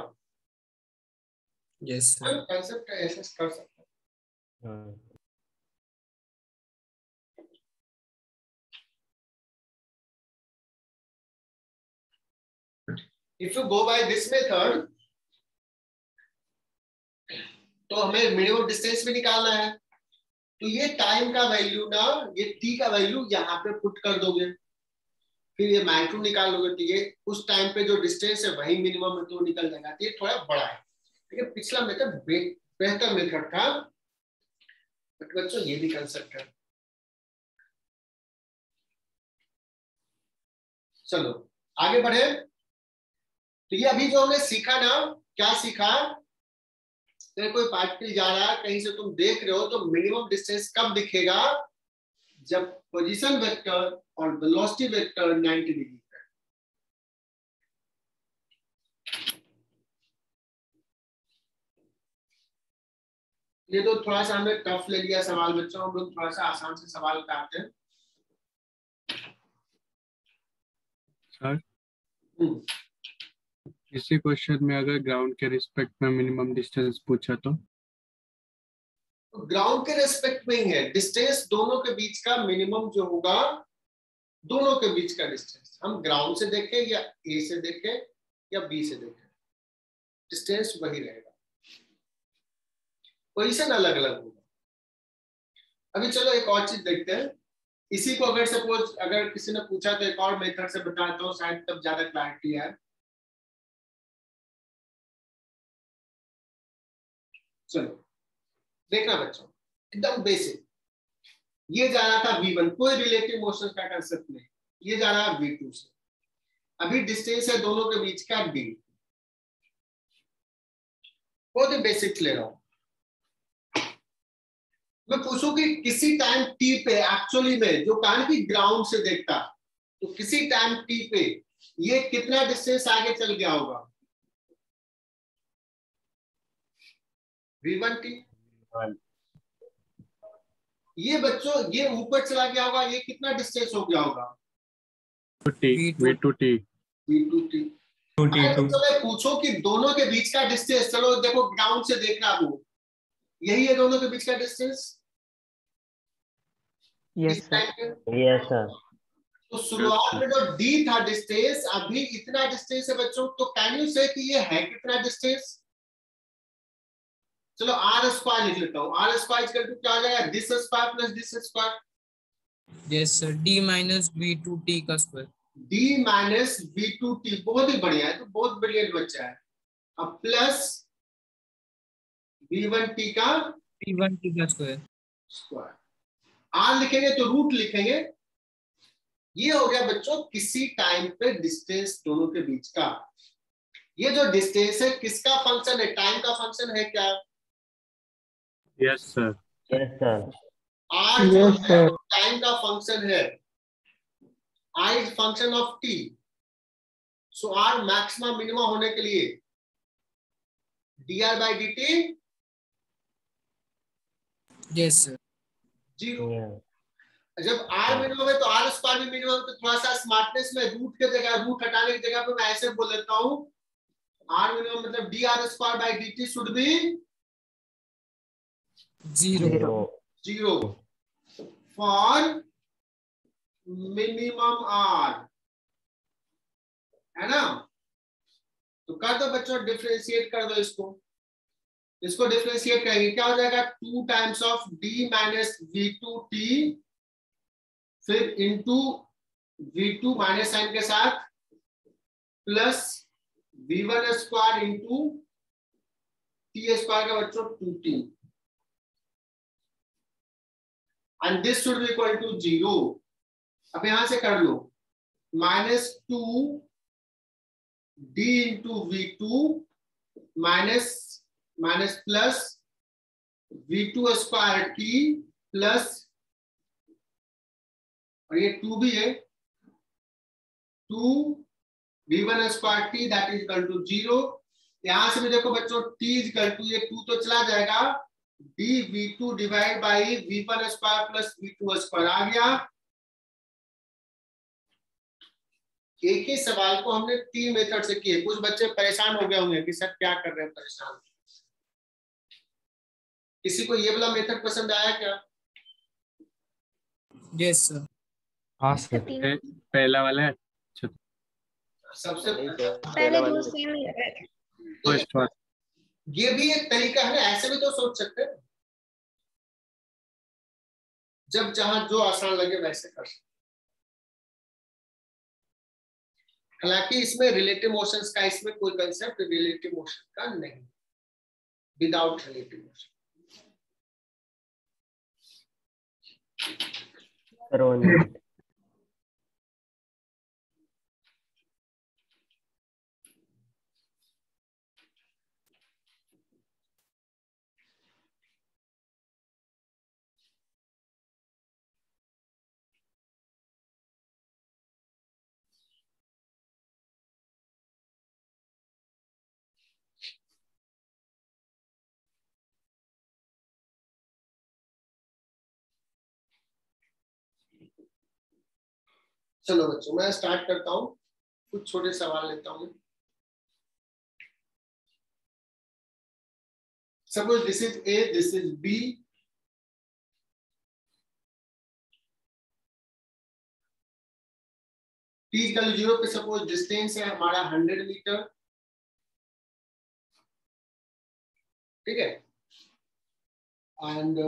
Speaker 7: यस सर
Speaker 1: कंसेप्ट ऐसे कर सकते हैं। If you go by this method तो हमें मिनिमम डिस्टेंस भी निकालना है। तो ये टाइम का वैल्यू ना, ये टी का वैल्यू यहाँ पे पुट कर दोगे। फिर ये मैक्रो निकाल लोगे तो ये उस टाइम पे जो डिस्टेंस है, वही मिनिमम है तो निकल जाएगा। तो ये थोड़ा बड़ा है। है पिछला मेथड बेहतर मेथड था। बट बच्चों, ये भी कंसेप्ट है। चलो, आगे बढ़े। तो ये अभी जो हमने सीखा ना, क्या सीखा? तो कोई पार्टिकल जा रहा है कहीं से तुम देख रहे हो तो मिनिमम डिस्टेंस कब दिखेगा? जब पोजीशन वेक्टर और वेलोसिटी वेक्टर 90 डिग्री ये तो थोड़ा सा हमने टफ ले लिया सवाल बच्चों हम लोग थोड़ा सा आसान से सवाल उठाते हैं।
Speaker 5: सर
Speaker 1: हम्म,
Speaker 5: इसी क्वेश्चन में अगर ग्राउंड के रिस्पेक्ट में मिनिमम डिस्टेंस पूछा तो?
Speaker 1: ग्राउंड के रेस्पेक्ट में ही है। डिस्टेंस दोनों के बीच का मिनिमम जो होगा, दोनों के बीच का डिस्टेंस हम ग्राउंड से देखें या ए से देखें या बी से देखें। डिस्टेंस वही रहेगा। पोजिशन अलग अलग होगा। अभी चलो एक और चीज़ देखते हैं। इसी को अगर सपोज़ अगर किसी ने पूछा तो एक और मेथड से बताता हूँ, शायद तब ज़्यादा क्लैरिटी है चलो, देखना बच्चों, एकदम बेसिक ये जा रहा था V1 कोई रिलेटिव मोशन का कंसेप्ट नहीं। ये जा रहा है V2 से। अभी डिस्टेंस है दोनों के बीच का D बहुत ही बेसिक ले रहा हूँ। मैं पूछूँ कि किसी टाइम टी पे एक्चुअली में, जो कहा कि ग्राउंड से देखता तो किसी टाइम टी पे ये कितना डिस्टेंस आगे चल गया होगा? V1 टी ये बच्चों ये ऊपर चला गया होगा ये कितना डिस्टेंस हो गया होगा?
Speaker 5: टी वे two T
Speaker 1: V2 T
Speaker 3: two T
Speaker 1: अगर
Speaker 3: टू
Speaker 1: चलो पूछो कि दोनों के बीच का डिस्टेंस चलो देखो ग्राउंड से देखना वो यही है दोनों के बीच का डिस्टेंस
Speaker 2: Yes, sir.
Speaker 1: तो शुरुआत में जो d था डिस्टेंस अभी इतना डिस्टेंस है बच्चों तो कैन यू से कि ये है कितना डिस्टेंस चलो आर स्क्वायर लिख लेता हूँ। आर स्क्वायर इक्वल टू क्या हो जाएगा? This square plus this square
Speaker 7: Yes, sir. D minus B2T का square.
Speaker 1: d minus V two T बहुत ही बढ़िया है तो बहुत ब्रिलियंट बच्चा है। अब प्लस वी वन टी का
Speaker 7: P1T का square.
Speaker 1: स्क्वायर आर लिखेंगे तो रूट लिखेंगे। ये हो गया बच्चों किसी टाइम पे डिस्टेंस दोनों के बीच का। ये जो डिस्टेंस है किसका फ़ंक्शन है? टाइम का फ़ंक्शन है क्या?
Speaker 5: Yes, sir.
Speaker 9: Yes, sir.
Speaker 1: R जो
Speaker 2: Yes,
Speaker 1: है टाइम का फ़ंक्शन है I is function of T so R maximum minimum होने के लिए D R by D T
Speaker 7: Yes, sir.
Speaker 1: Zero जब आर मिनिमम है तो आर स्क्वायर भी मिनिमम तो थोड़ा सा स्मार्टनेस में रूट के जगह रूट हटाने की जगह पे मैं ऐसे बोल देता हूँ आर मिनिमम मतलब D R square by D T should be
Speaker 7: Zero.
Speaker 9: Zero.
Speaker 1: Zero. For minimum R. है ना? तो कर दो बच्चों डिफ्रेंशिएट कर दो इसको। इसको डिफ्रेंशिएट करेंगे। क्या हो जाएगा? Two times of D minus V two T फिर into V two minus sign के साथ plus V one square into T square का बच्चों two T and this should be equal to zero. अब यहाँ से कर लो। Minus two D into V two minus minus plus V two square T plus और ये टू भी है। Two V one square T that is equal to zero यहाँ से भी देखो बच्चों टी इज़ इक्वल टू ये टू तो चला जाएगा। D V two divide by V one square plus V two square आ गया। एक ही सवाल को हमने तीन मेथड से किए। कुछ बच्चे परेशान हो गए होंगे कि सर क्या कर रहे हैं परेशान। किसी को ये वाला मेथड पसंद आया क्या?
Speaker 7: Yes, sir.
Speaker 5: हाँ सर। पहला वाला है।
Speaker 1: सबसे
Speaker 9: पहले दूसरी
Speaker 5: फ़र्स्ट वाला
Speaker 1: ये भी एक तरीका है ना ऐसे भी तो सोच सकते हैं। जब जहाँ जो आसान लगे वैसे कर सकते हालाँकि इसमें रिलेटिव मोशंस का इसमें कोई कंसेप्ट रिलेटिव मोशन का नहीं। विदाउट रिलेटिव मोशन
Speaker 9: Sir,
Speaker 1: चलो बच्चों, मैं स्टार्ट करता हूँ। कुछ छोटे सवाल लेता हूँ। Suppose this is A this is B T equal zero पे सपोज़ डिस्टेंस है हमारा हंड्रेड मीटर ठीक है? And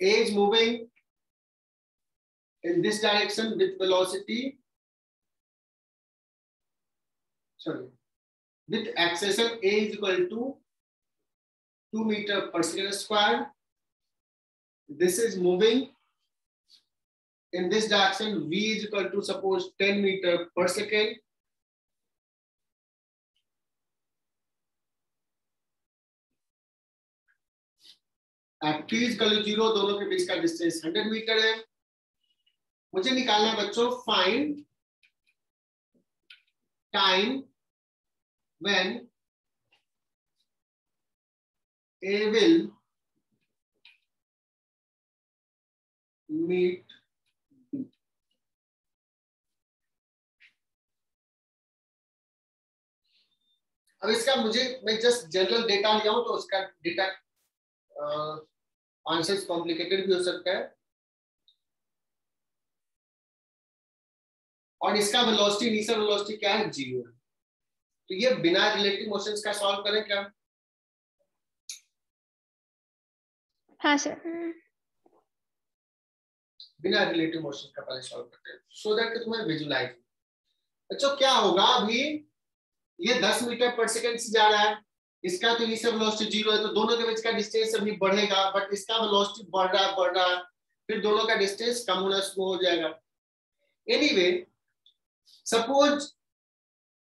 Speaker 1: as moving in this direction with velocity sorry with acceleration a is equal to 2 meter per second square this is moving in this direction v is equal to suppose 10 meter per second equal to 0 दोनों के बीच का distance 100 metre है मुझे निकालना है बच्चों find time when A will meet अब इसका मुझे, मैं जस्ट जनरल डेटा लिया हूँ तो उसका डेटा आंसर कॉम्प्लिकेटेड भी हो सकता है। और इसका वेलोसिटी इनिशियल वेलोसिटी क्या है? ज़ीरो है तो ये बिना रिलेटिव मोशंस का सॉल्व करें क्या?
Speaker 9: हाँ सर
Speaker 1: बिना रिलेटिव मोशन का पहले सॉल्व करते हैं। सो दैट कि तुम्हें विजुलाइज अच्छा क्या होगा अभी? ये 10 मीटर पर सेकंड से जा रहा है। इसका तो इनिशियल वेलोसिटी ज़ीरो है तो दोनों के बीच का डिस्टेंस अभी बढ़ेगा बट इसका वेलोसिटी बढ़ रहा है बढ़ रहा। है फिर दोनों का डिस्टेंस कम होना शुरू हो जाएगा। एनीवे सपोज़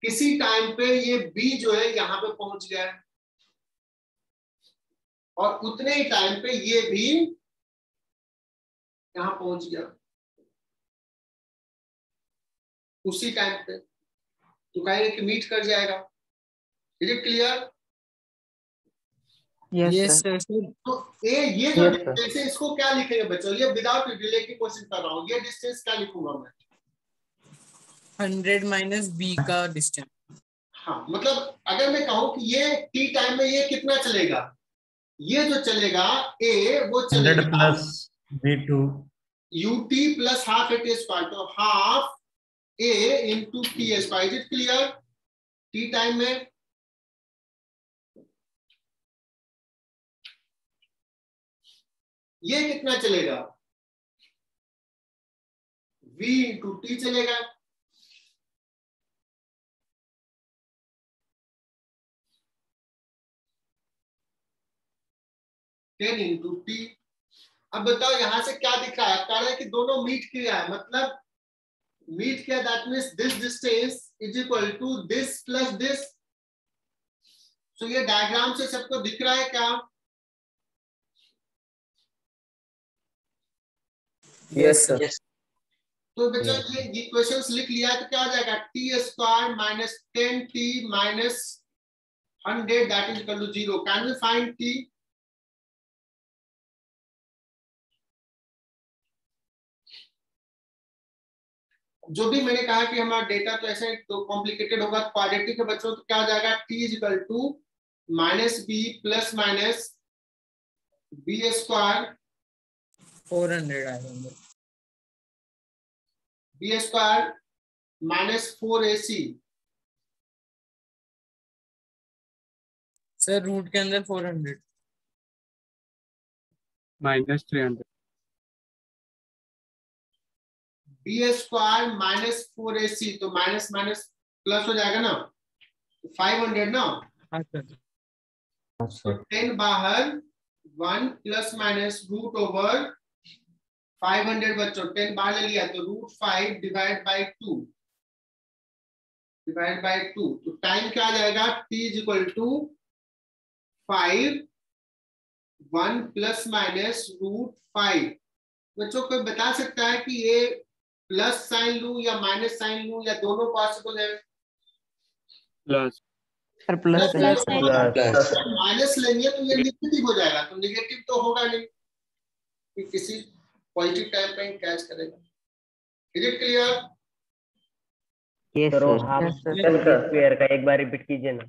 Speaker 1: किसी टाइम पे ये बी जो है यहाँ पे पहुँच गया है। और उतने ही टाइम पे ये भी यहाँ पहुँच गया। उसी टाइम पे। तो कहेंगे कि मीट कर जाएगा। इज़ इट क्लियर
Speaker 7: so
Speaker 1: तो ए ये जो
Speaker 9: Yes.
Speaker 1: डिस्टेंस इसको क्या लिखेंगे बच्चों? ये विदाउट रिलेटिव क्वेश्चन कर रहा हूँ। ये डिस्टेंस क्या लिखूँगा मैं?
Speaker 7: 100 minus b का distance.
Speaker 1: हाँ मतलब अगर मैं कहूँ कि ये टी टाइम में ये कितना चलेगा? ये जो चलेगा ए वो चलेगा
Speaker 3: plus B two
Speaker 1: U T plus half A T square तो half A into T square is it clear T time में? ये कितना चलेगा? V इंटू टी चलेगा। टेन इंटू टी अब बताओ यहाँ से क्या दिख रहा है? कह रहा है कि दोनों मीट किया है। मतलब मीट किया that means this distance is equal to this plus this so ये डायग्राम से सबको दिख रहा है क्या?
Speaker 8: Yes, sir.
Speaker 1: तो बच्चों ये इक्वेशंस लिख लिया तो क्या हो जाएगा? T square minus ten T minus hundred that is equal to zero can we find T जो भी मैंने कहा कि हमारा डेटा तो ऐसे तो कॉम्प्लिकेटेड होगा क्वाड्रेटिक के बच्चों तो क्या हो जाएगा? T is equal to minus B plus minus B square
Speaker 7: 400 आएगा
Speaker 1: B square minus four A C
Speaker 7: sir root के अंदर 400
Speaker 5: minus 300
Speaker 1: B square minus four A C तो माइनस माइनस प्लस हो जाएगा ना? फाइव हंड्रेड ना? टेन बाहर one plus minus root over five hundred बच्चों टेन बाहर ले लिया तो root five divide by two divide by two तो टाइम क्या आ जाएगा? T is equal to five one plus minus root five बच्चों कोई बता सकता है कि ये प्लस साइन लू या माइनस साइन लू या दोनों पॉसिबल है?
Speaker 2: Sir plus
Speaker 1: Plus. माइनस लेंगे तो ये निगेटिव हो जाएगा तो निगेटिव तो होगा नहीं। कि किसी पॉजिटिव टाइम पे कैच करेगा। Is it clear
Speaker 9: sir
Speaker 2: sir sir
Speaker 9: square का एक बार रिपीट कीजिए ना।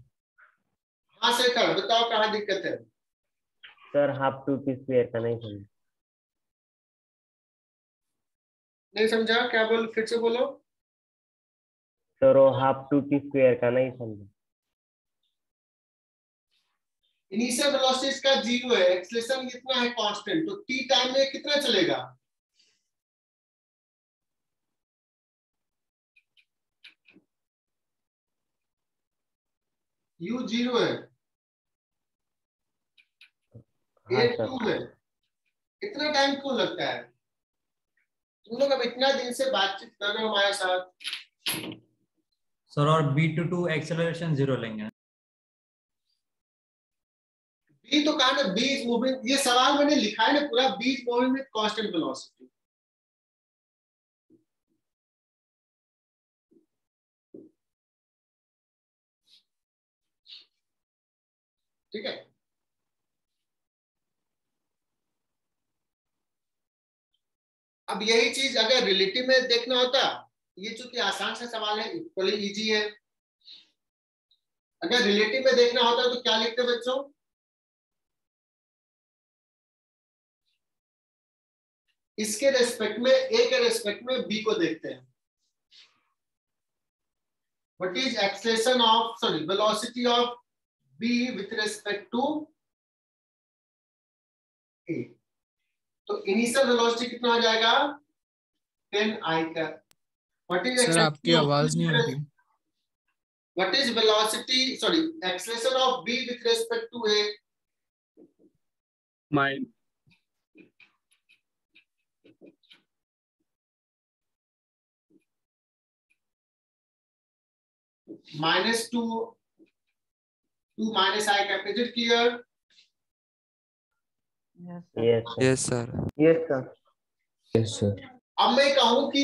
Speaker 1: हाँ से कर बताओ कहाँ दिक्कत है।
Speaker 9: Sir half two P square का नहीं समझ
Speaker 1: नहीं समझा? क्या बोल फिर से बोलो।
Speaker 9: सर वो हाफ़ टू पी स्क्वायर का नहीं समझा।
Speaker 1: इनिशियल वेलोसिटी इसका ज़ीरो है एक्सेलरेशन कितना है कांस्टेंट तो टी टाइम में कितना चलेगा? यू ज़ीरो है।
Speaker 9: हाँ
Speaker 1: ए टू है। इतना टाइम क्यों लगता है? तुम लोग अब इतना दिन से बातचीत कर रहे हो हमारे साथ।
Speaker 3: सर और B two two acceleration zero लेंगे।
Speaker 1: बी तो कहा ना बी इज़ मूविंग ये सवाल मैंने लिखा है ना पूरा B is moving with constant velocity ठीक है? अब यही चीज़ अगर रिलेटिव में देखना होता, ये चूँकि आसान सा सवाल है इक्वली इजी है। अगर रिलेटिव में देखना होता तो क्या लिखते बच्चों? इसके रेस्पेक्ट में ए के रेस्पेक्ट में बी को देखते हैं। What is acceleration of, sorry, velocity of b with respect to a? तो इनिशियल वेलोसिटी कितना हो जाएगा? टेन आई का वट इज़
Speaker 7: एक्सर आपकी आवाज़ नहीं
Speaker 1: होती what is velocity sorry acceleration of B with respect
Speaker 5: to
Speaker 1: A mine minus two two minus I कैपेजिट किया
Speaker 2: yes sir.
Speaker 9: Yes,
Speaker 2: yes
Speaker 9: sir.
Speaker 2: Sir.
Speaker 1: अब मैं कहूँ कि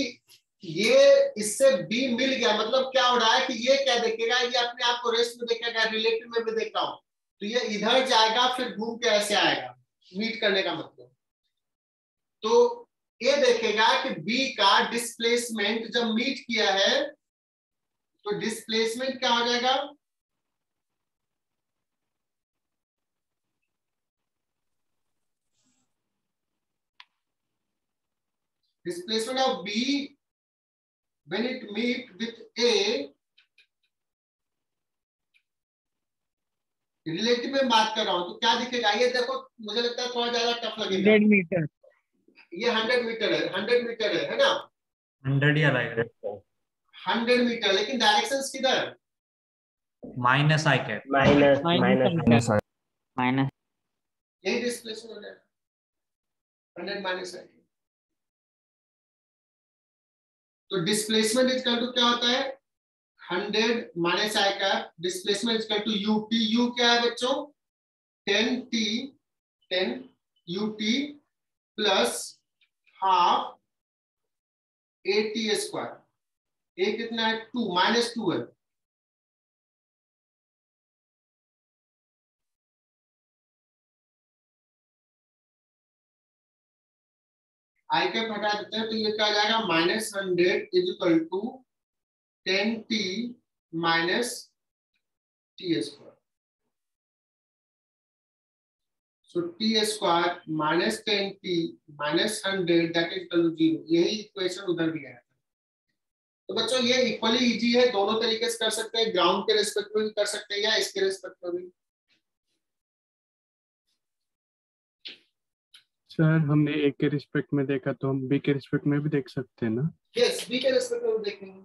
Speaker 1: ये इससे बी मिल गया मतलब क्या हो रहा है कि ये क्या देखेगा? ये अपने आप को रेस्ट में देखेगा रिलेटिव में भी देख रहा हूँ। तो ये इधर जाएगा फिर घूम के ऐसे आएगा। मीट करने का मतलब। तो ये देखेगा कि बी का डिस्प्लेसमेंट जब मीट किया है तो डिस्प्लेसमेंट क्या हो जाएगा? Displacement of B when it meet with A relative में बात कर रहा हूँ तो क्या दिखेगा? ये देखो मुझे लगता है थोड़ा ज़्यादा टफ लगेगा।
Speaker 5: Hundred meter.
Speaker 1: ये हंड्रेड मीटर है हंड्रेड मीटर है है ना?
Speaker 3: हंड्रेड ही आएगा
Speaker 1: हंड्रेड मीटर लेकिन डायरेक्शन किधर?
Speaker 3: Minus I cap
Speaker 9: minus
Speaker 5: Minus
Speaker 9: minus.
Speaker 2: Minus. Minus.
Speaker 1: यही डिस्प्लेसमेंट हो। हंड्रेड माइनस है तो डिस्प्लेसमेंट इजकल टू क्या होता है? हंड्रेड माइनस आई का displacement equal to U T U क्या है बच्चों? Ten T ten U T plus half A T square A कितना है? टू माइनस टू है। आई कैप हटा देते हैं तो ये क्या आ जाएगा? Minus hundred is equal to ten T minus T square so T square minus ten T minus hundred that is equal to zero यही इक्वेशन उधर भी आया तो बच्चों, ये इक्वली इजी है। दोनों तरीके से कर सकते हैं। ग्राउंड के रेस्पेक्ट में भी कर सकते हैं या इसके रेस्पेक्ट में भी।
Speaker 5: सर, हमने ए के रिस्पेक्ट में देखा तो हम बी के रिस्पेक्ट में भी देख सकते हैं ना?
Speaker 1: यस बी के रेस्पेक्ट में देखेंगे।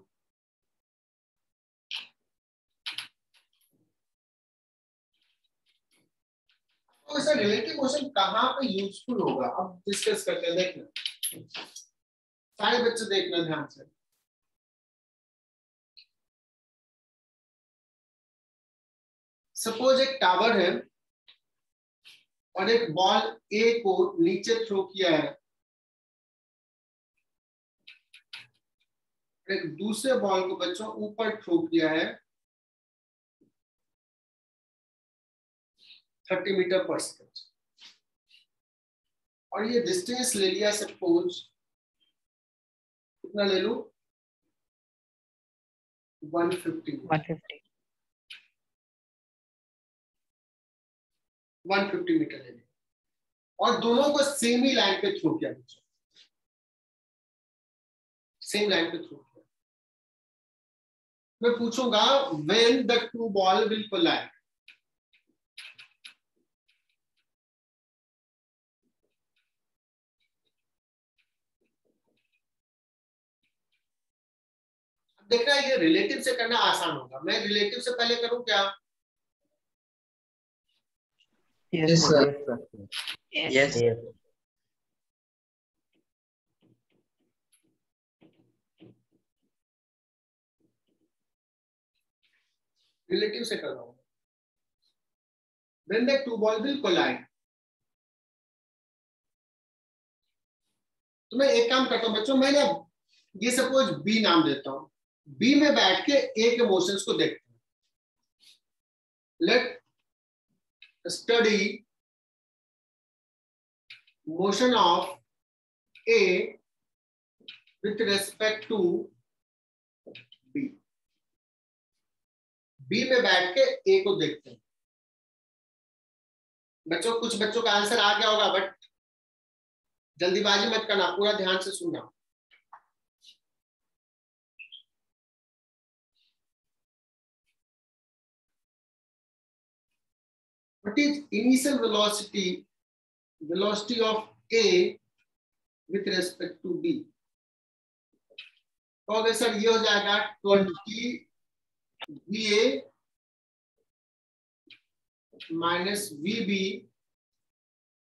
Speaker 1: तो रिलेटिव मोशन कहाँ पे यूजफुल होगा? अब डिस्कस करते हैं, देखना। सारे बच्चे देखना ध्यान से। सपोज़ एक टावर है। और एक बॉल ए को नीचे थ्रो किया है। एक दूसरे बॉल को बच्चों ऊपर थ्रो किया है। थर्टी मीटर पर सेकेंड और ये डिस्टेंस ले लिया सपोज़ कितना ले लू? 150
Speaker 2: 150.
Speaker 1: 150 मीटर ले लिया और दोनों को सेम ही लाइन पे थ्रो किया बच्चों। सेम लाइन पे थ्रो किया। मैं पूछूँगा when the two ball will collide देखना, ये रिलेटिव से करना आसान होगा। मैं रिलेटिव से पहले करूँ क्या?
Speaker 2: Yes,
Speaker 8: Yes,
Speaker 2: sir. Yes.
Speaker 8: Yes.
Speaker 9: yes
Speaker 1: relative से कर रहा हूँ when the two ball will collide तो मैं एक काम करता हूँ बच्चों मैं ना ये सपोज़ बी नाम देता हूँ बी में बैठ के ए के मोशंस को देखते हैं let study motion of A with respect to B B में बैठ के ए को देखते हैं। बच्चों, कुछ बच्चों का आंसर आ गया होगा बट जल्दीबाजी मत करना, पूरा ध्यान से सुनना। What is initial velocity velocity of a with respect to b? कहोगे सर ये हो जाएगा twenty V A minus V B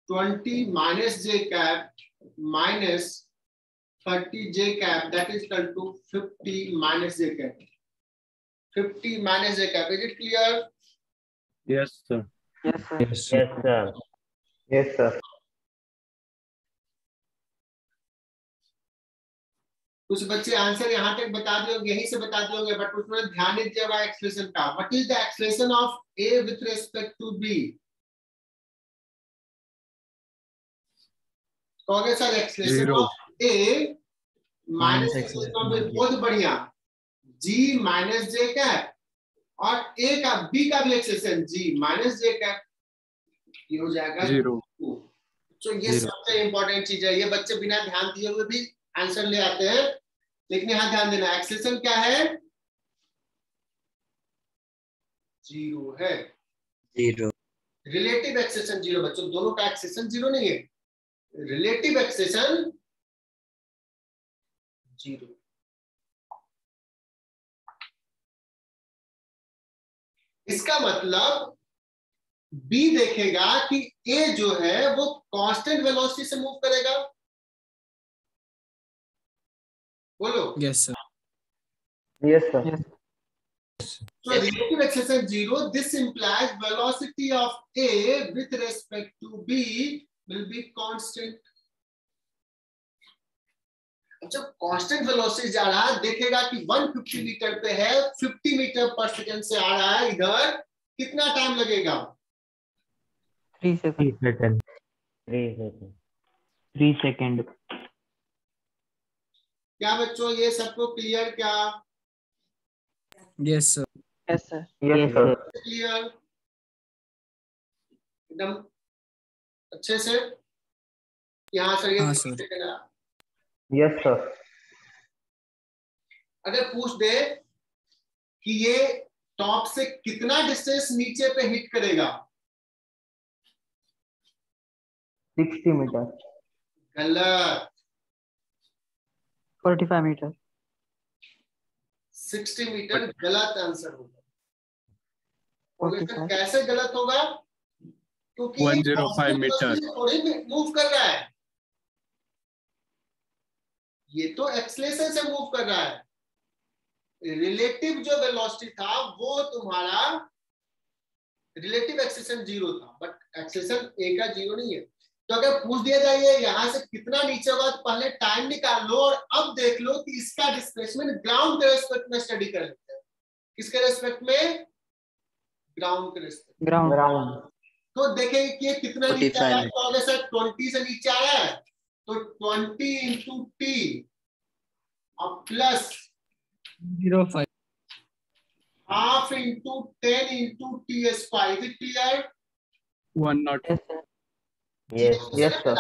Speaker 1: twenty minus J cap minus thirty J cap that is equal to fifty minus J cap fifty minus J cap is it clear
Speaker 5: Yes, sir.
Speaker 2: Yes, sir.
Speaker 9: Yes, sir. Yes, sir.
Speaker 1: कुछ बच्चे answer यहाँ तक बता दिए यहीं से बता दिए होंगे बट उसमें ध्यान नहीं दिया एक्सप्रेशन का। What is the expression of A with respect to B कहोगे sir expression of A minus expression of बहुत बढ़िया। जी माइनस जे कैप और ए का बी का भी जी माइनस जे कैप ये हो जाएगा
Speaker 5: Zero.
Speaker 1: तो ये सबसे इंपॉर्टेंट चीज़ है। ये बच्चे बिना ध्यान दिए हुए भी आंसर ले आते हैं। लेकिन यहाँ ध्यान देना एक्सेशन क्या है? ज़ीरो है।
Speaker 8: ज़ीरो
Speaker 1: रिलेटिव एक्सेशन ज़ीरो बच्चों दोनों का एक्सेशन ज़ीरो नहीं है। रिलेटिव एक्सेशन ज़ीरो इसका मतलब बी देखेगा कि ए जो है वो कांस्टेंट वेलोसिटी से मूव करेगा। बोलो।
Speaker 9: Yes sir
Speaker 1: yes sir relative exercise zero this implies velocity of A with respect to B will be constant जब कांस्टेंट वेलोसिटी जा रहा है देखेगा कि 150 मीटर पे है 50 मीटर पर सेकंड से आ रहा है इधर कितना टाइम लगेगा.
Speaker 2: Three seconds.
Speaker 9: Three seconds.
Speaker 1: क्या बच्चों ये सबको क्लियर क्या.
Speaker 7: Yes, sir.
Speaker 2: Yes, sir.
Speaker 1: Clear एकदम अच्छे से यहाँ सर ये
Speaker 7: हाँ, सर।
Speaker 9: Yes, sir.
Speaker 1: अगर पूछ दे कि ये टॉप से कितना डिस्टेंस नीचे पे हिट करेगा
Speaker 9: Sixty meters.
Speaker 1: गलत
Speaker 2: Forty-five meter.
Speaker 1: 60 मीटर गलत आंसर होगा बोले सर,
Speaker 2: 45.
Speaker 1: कैसे गलत होगा क्योंकि
Speaker 5: 105 मीटर।
Speaker 1: थोड़ी मूव कर रहा है ये तो एक्सलेशन से मूव कर रहा है। रिलेटिव जो वेलोसिटी था वो तुम्हारा रिलेटिव एक्सेशन ज़ीरो था बट एक्सेशन ए का ज़ीरो नहीं है। तो अगर पूछ दिया जाए यहाँ से कितना नीचे होगा तो पहले टाइम निकाल लो और अब देख लो कि इसका डिस्प्लेसमेंट ग्राउंड के रेस्पेक्ट में स्टडी कर लेते हैं। किसके रेस्पेक्ट में? ग्राउंड के रेस्पेक्ट.
Speaker 2: Ground.
Speaker 1: तो देखेंगे कि कितना नीचे आया तो अगर सर ट्वेंटी से नीचे आया है तो ट्वेंटी इंटू टी और plus
Speaker 7: zero five.
Speaker 1: Half into ten into t s five it clear
Speaker 5: One not.
Speaker 2: Yes.
Speaker 9: Yes, sir.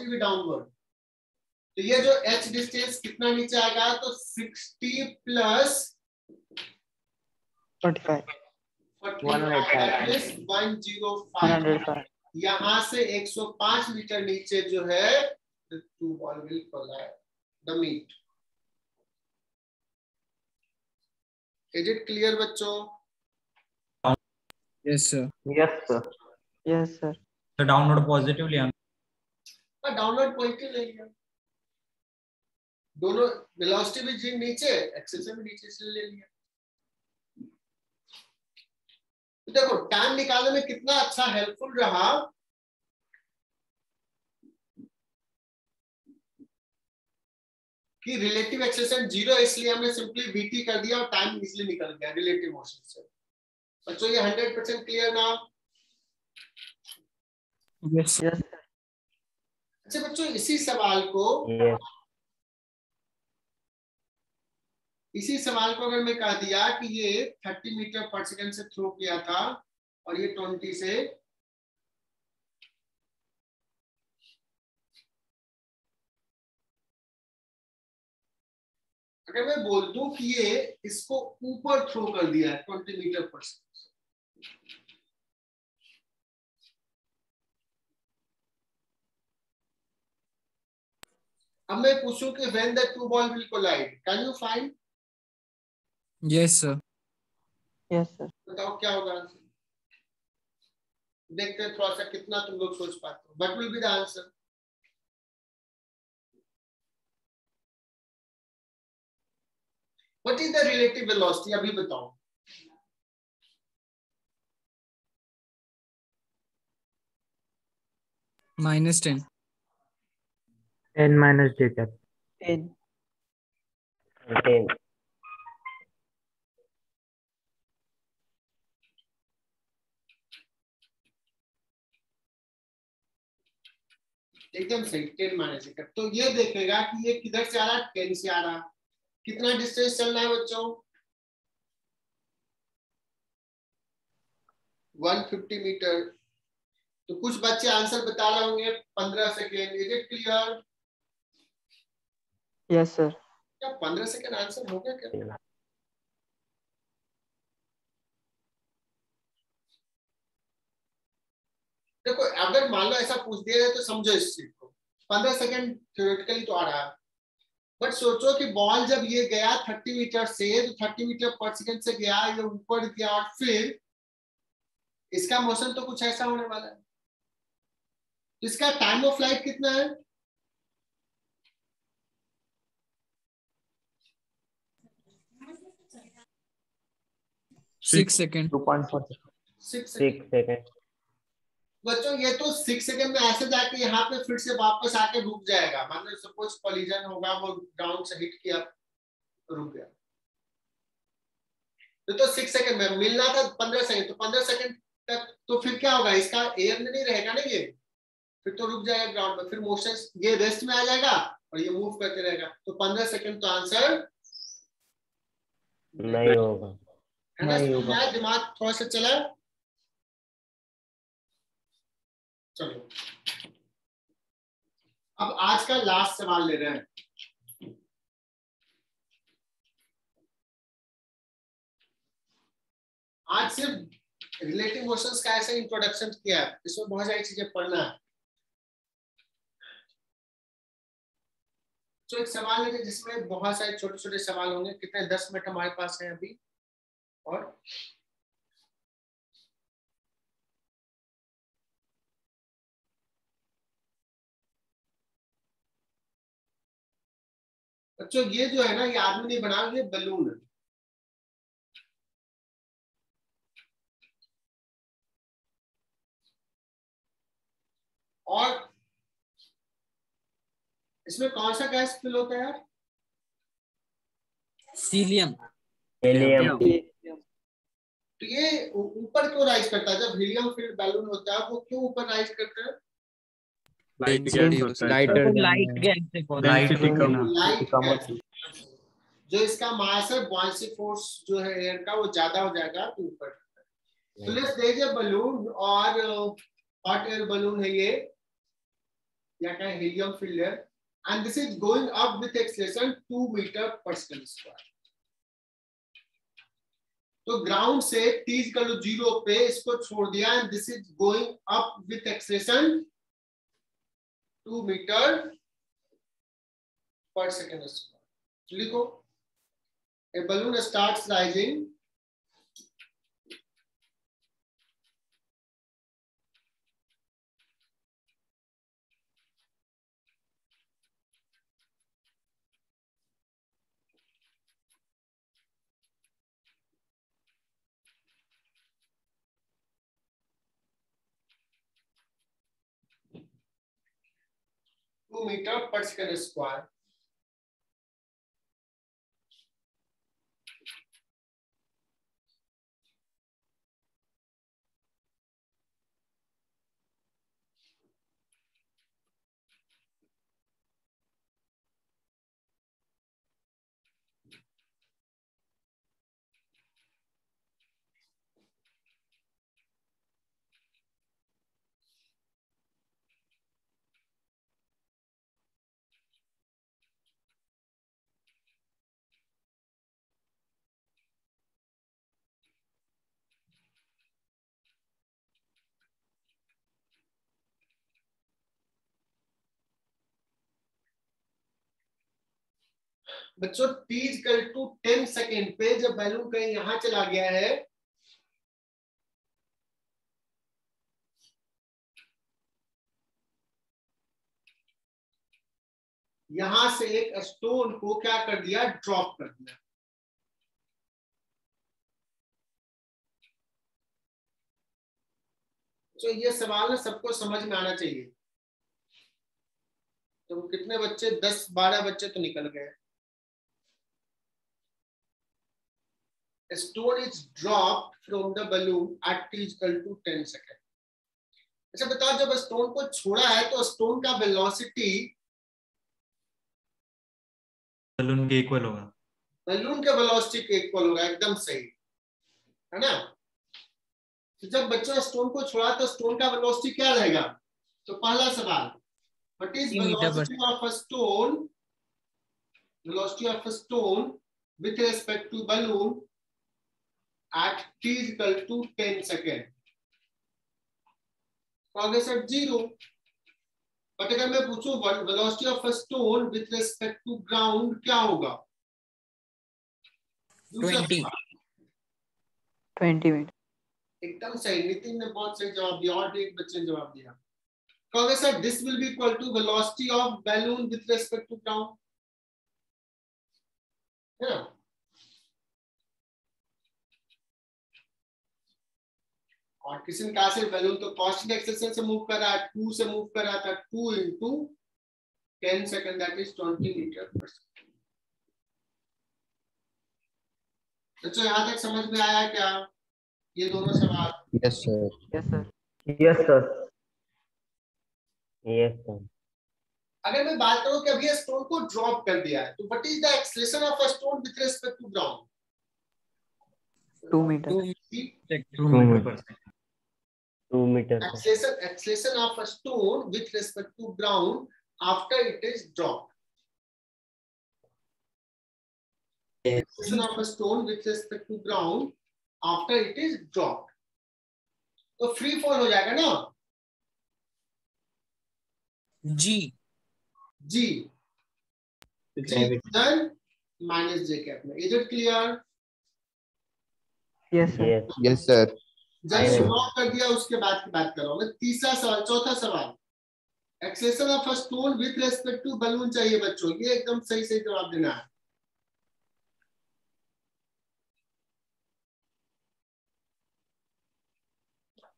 Speaker 1: भी डाउनवर्ड तो ये जो एच डिस्टेंस कितना नीचे आएगा तो 60 plus
Speaker 2: Forty-five.
Speaker 1: 105
Speaker 2: One hundred five.
Speaker 1: यहाँ से 105 मीटर नीचे जो है two ball will the meet is it clear बच्चों?
Speaker 7: Yes
Speaker 9: yes yes
Speaker 2: sir sir
Speaker 3: sir downward positive लिया
Speaker 1: डाउनलोड पॉजिटिव ले लिया। दोनों वेलोसिटी भी नीचे एक्सेसर भी नीचे से ले लिया। देखो टाइम निकालने में कितना अच्छा हेल्पफुल रहा कि रिलेटिव एक्सेलरेशन ज़ीरो इसलिए हमने सिंपली वीटी कर दिया और टाइम इसलिए निकल गया रिलेटिव मोशन से बच्चों ये हंड्रेड परसेंट क्लियर ना
Speaker 7: Yes.
Speaker 2: Yes,
Speaker 1: अच्छा बच्चों इसी सवाल को
Speaker 9: Yes.
Speaker 1: इसी सवाल को अगर मैं कह दिया कि ये 30 मीटर पर सेकंड से थ्रो किया था और ये 20 से अगर मैं बोल दू कि ये इसको ऊपर थ्रो कर दिया है ट्वेंटी मीटर पर सेकंड अब मैं पूछूँ कि when the two ball will collide can you find
Speaker 7: Yes, sir.
Speaker 2: Yes, sir.
Speaker 1: बताओ क्या होगा आंसर देखते हैं थोड़ा सा कितना तुम लोग सोच पाते हो what will be the answer what is the relative velocity अभी बताओ
Speaker 7: Minus 10.
Speaker 5: n minus j cap.
Speaker 2: Ten.
Speaker 9: Ten.
Speaker 1: एकदम सही टेन माइनस एक तो ये देखेगा कि ये किधर से आ रहा है टेन से आ रहा। कितना डिस्टेंस चलना है बच्चों? 150 मीटर। तो कुछ बच्चे आंसर बता रहे होंगे 15 second is it clear
Speaker 2: Yes, sir.
Speaker 1: क्या 15 सेकेंड आंसर हो गया क्या? देखो अगर मान लो ऐसा पूछ दिया जाए तो समझो इस चीज़ को पंद्रह सेकंड थ्योरेटिकली तो आ रहा है बट सोचो कि बॉल जब ये गया थर्टी मीटर से तो थर्टी मीटर पर सेकंड से गया ये ऊपर गया और फिर इसका मोशन तो कुछ ऐसा होने वाला है तो इसका टाइम ऑफ़ फ़्लाइट कितना है
Speaker 7: Six second.
Speaker 4: Two point four.
Speaker 1: Six
Speaker 9: second.
Speaker 1: बच्चों ये तो सिक्स सेकंड में ऐसे जाके यहाँ पे फिर से वापस आके रुक जाएगा। मान लो सपोज़ कॉलिजन होगा वो ग्राउंड से हिट किया रुक गया। तो तो सिक्स सेकंड में मिलना था पंद्रह सेकंड तो पंद्रह सेकंड तक तो फिर क्या होगा? इसका एयर में नहीं रहेगा ना ये? फिर तो रुक जाएगा ग्राउंड में फिर मोशन ये रेस्ट में आ जाएगा और ये मूव करते रहेगा। तो पंद्रह सेकंड तो आंसर
Speaker 9: नहीं होगा।
Speaker 1: है ना? दिमाग थोड़ा सा चला। चलो। अब आज का लास्ट सवाल ले रहे हैं। आज सिर्फ़ रिलेटिव मोशंस का ऐसे इंट्रोडक्शन किया है, इसमें बहुत सारी चीज़ें पढ़ना है। तो एक सवाल है जिसमें बहुत सारे छोटे छोटे सवाल होंगे, कितने, दस मिनट हमारे पास है अभी? और बच्चों ये जो है ना ये आदमी नहीं बना ये बलून है और इसमें कौन सा गैस फिल होता है यार?
Speaker 7: Helium.
Speaker 9: Helium.
Speaker 1: तो ये ऊपर क्यों राइज करता है? जब हीलियम फिल्ड बैलून होता है वो क्यों ऊपर राइज करता है? जो इसका मास है बॉन्सी फोर्स जो है एयर का वो ज़्यादा हो जाएगा तो ऊपर। तो लेट्स ए बलून और हॉट एयर बलून है ये। या क्या हीलियम है and this is going up with acceleration 2 metre per second square तो ग्राउंड से t इक्वल टू ज़ीरो पे इसको छोड़ दिया। And this is going up with acceleration two metre per second square लिखो a balloon start rising two meter per second square बच्चों t equal to ten second पे जब balloon कहीं यहाँ चला गया है, यहाँ से एक स्टोन को क्या कर दिया? ड्रॉप कर दिया। तो ये सवाल ना सबको समझ में आना चाहिए। तो कितने बच्चे? दस, बारह बच्चे तो निकल गए। Stone is drop from the balloon at t equal to ten second अच्छा बताओ जब स्टोन को छोड़ा है तो स्टोन का वेलोसिटी
Speaker 3: बलून के इक्वल होगा।
Speaker 1: बलून के वेलोसिटी के इक्वल होगा एकदम सही। है ना? तो जब बच्चों स्टोन को छोड़ा तो स्टोन का वेलोसिटी क्या रहेगा? तो पहला सवाल what is velocity of a stone? Velocity of a stone with respect to balloon at t is equal to 10 second. progress at zero. But अगर मैं पूछूँ velocity of a stone with respect to ground क्या होगा? दूसरा
Speaker 7: 20
Speaker 1: सवाल। एकदम सही नितिन ने बहुत सही जवाब दिया और भी एक बच्चे ने जवाब दिया। कहोगे sir this will be equal to velocity of balloon with respect to ground है ना? और किसी ने कहा से बैलून तो कांस्टेंट एक्सेलरेशन से मूव कर रहा है टू से मूव कर रहा था two into ten second that is twenty metre per second बच्चों यहाँ तक समझ में आया क्या? ये दोनों सवाल।
Speaker 8: Yes, sir.
Speaker 2: Yes sir
Speaker 9: Yes, sir. Yes, sir.
Speaker 1: अगर मैं बात करूँ कि अभी स्टोन को ड्रॉप कर दिया है तो what is the acceleration of a stone with respect to ground
Speaker 2: two metre
Speaker 3: two metre per second
Speaker 9: Two meter.
Speaker 1: acceleration acceleration of a stone with respect to ground after it is dropped
Speaker 8: Yes.
Speaker 1: acceleration of a stone with respect to ground after it is dropped तो free fall हो जाएगा ना
Speaker 7: G.
Speaker 1: G minus j cap में is it clear
Speaker 2: yes sir
Speaker 9: Yes.
Speaker 8: Yes, sir.
Speaker 1: जब. Drop कर दिया उसके बाद की बात कर रहा हूँ मैं तीसरा सवाल चौथा सवाल। Acceleration of a stone with respect to balloon चाहिए बच्चों ये एकदम सही सही जवाब देना है।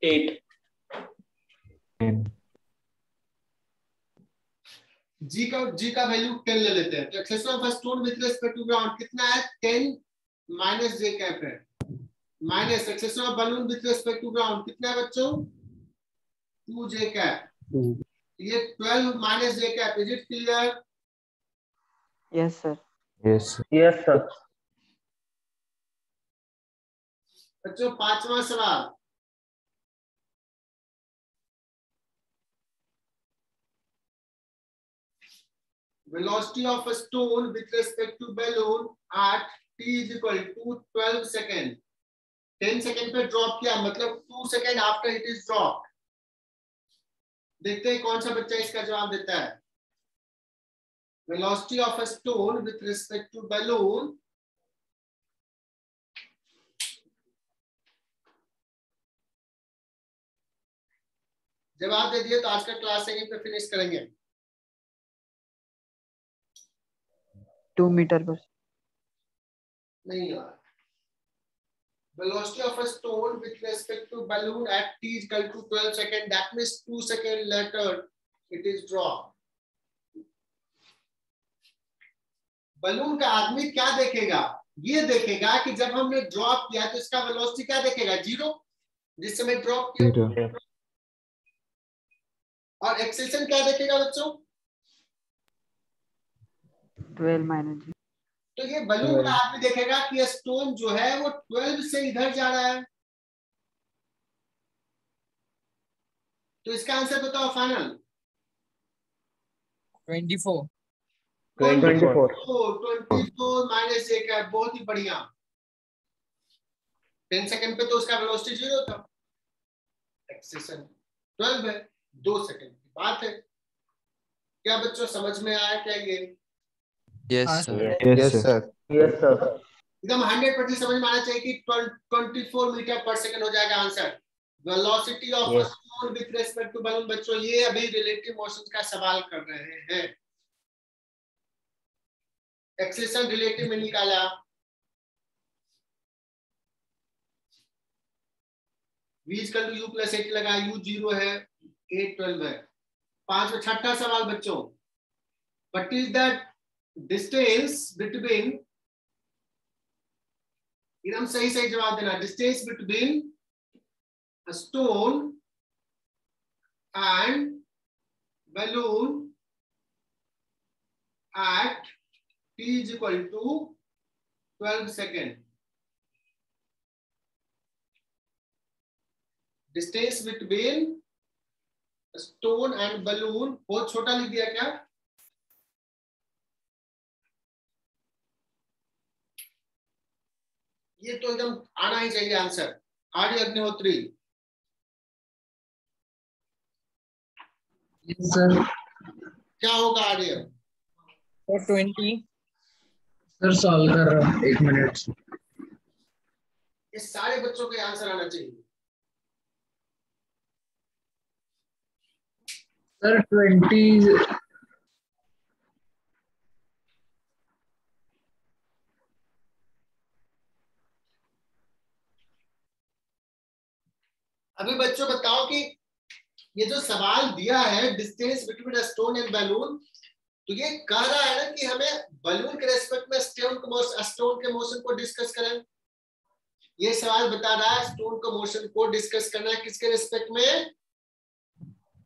Speaker 9: Eight.
Speaker 1: जी का जी का वैल्यू टेन ले लेते हैं। तो acceleration of stone with respect to ground कितना है? टेन माइनस जे कैप है। Minus acceleration of balloon with respect to ground कितना है बच्चों? टू जे कैप ये twelve minus j cap is it clear
Speaker 2: yes sir
Speaker 8: sir.
Speaker 9: Yes, sir.
Speaker 1: बच्चों पांचवा सवाल। velocity of a stone with respect to balloon at t is equal to 12 second ten second पे drop किया मतलब two second after it is drop. देखते हैं कौन सा बच्चा इसका जवाब देता है। Velocity of a stone with respect to balloon जवाब दे दिए तो आज का क्लास यहीं पे फिनिश करेंगे।
Speaker 2: टू मीटर पर।
Speaker 1: नहीं यार। Velocity of a stone with respect to balloon at t is equal to 12 second that means 2 second later it is dropped balloon का आदमी क्या देखेगा ये देखेगा कि जब हमने ड्रॉप किया तो इसका वेलोसिटी क्या देखेगा ज़ीरो जिस समय ड्रॉप किया. और एक्सेशन क्या देखेगा बच्चों
Speaker 2: ट्वेल्व माइनस
Speaker 1: तो ये बलून का आदमी देखेगा कि ये स्टोन जो है वो 12 से इधर जा रहा है। तो इसका आंसर बताओ final
Speaker 7: 24.
Speaker 9: Twenty-four.
Speaker 1: Twenty four minus एक है बहुत ही बढ़िया। टेन सेकंड पे तो उसका वेलोसिटी ज़ीरो था। एक्सेशन ट्वेल्व है दो सेकंड की बात है। क्या बच्चों समझ में आया क्या ये?
Speaker 7: हाँ, sir.
Speaker 8: Yes, sir.
Speaker 9: Yes,
Speaker 1: एकदम हंड्रेड परसेंट समझ में आना चाहिए कि twenty four metre per second हो जाएगा answer velocity of
Speaker 9: Yes.
Speaker 1: Stone with respect to balloon बच्चों ये अभी रिलेटिव मोशन का सवाल कर रहे हैं। एक्सेलेरेशन रिलेटिव में निकाला टू यू प्लस एट लगा u ज़ीरो है एट ट्वेल्व है। पाँच छठा सवाल बच्चों। What is that distance between एकदम सही सही जवाब देना distance between stone and balloon at t is equal to twelve second distance between stone and balloon बहुत छोटा लिख दिया क्या? ये तो एकदम आना ही चाहिए आंसर। आर्य अग्निहोत्री।
Speaker 7: Yes,
Speaker 1: क्या होगा आर्य?
Speaker 7: 20.
Speaker 5: सर सॉल्व कर रहा हूँ। एक मिनट
Speaker 1: ये सारे बच्चों के आंसर आना चाहिए।
Speaker 5: सर ट्वेंटी
Speaker 1: अभी बच्चों बताओ कि ये जो सवाल दिया है distance between stone and balloon तो ये कह रहा है ना कि हमें बलून के रेस्पेक्ट में स्टोन को स्टोन के मोशन को डिस्कस करें ये सवाल बता रहा है स्टोन को मोशन को डिस्कस करना है किसके रेस्पेक्ट में?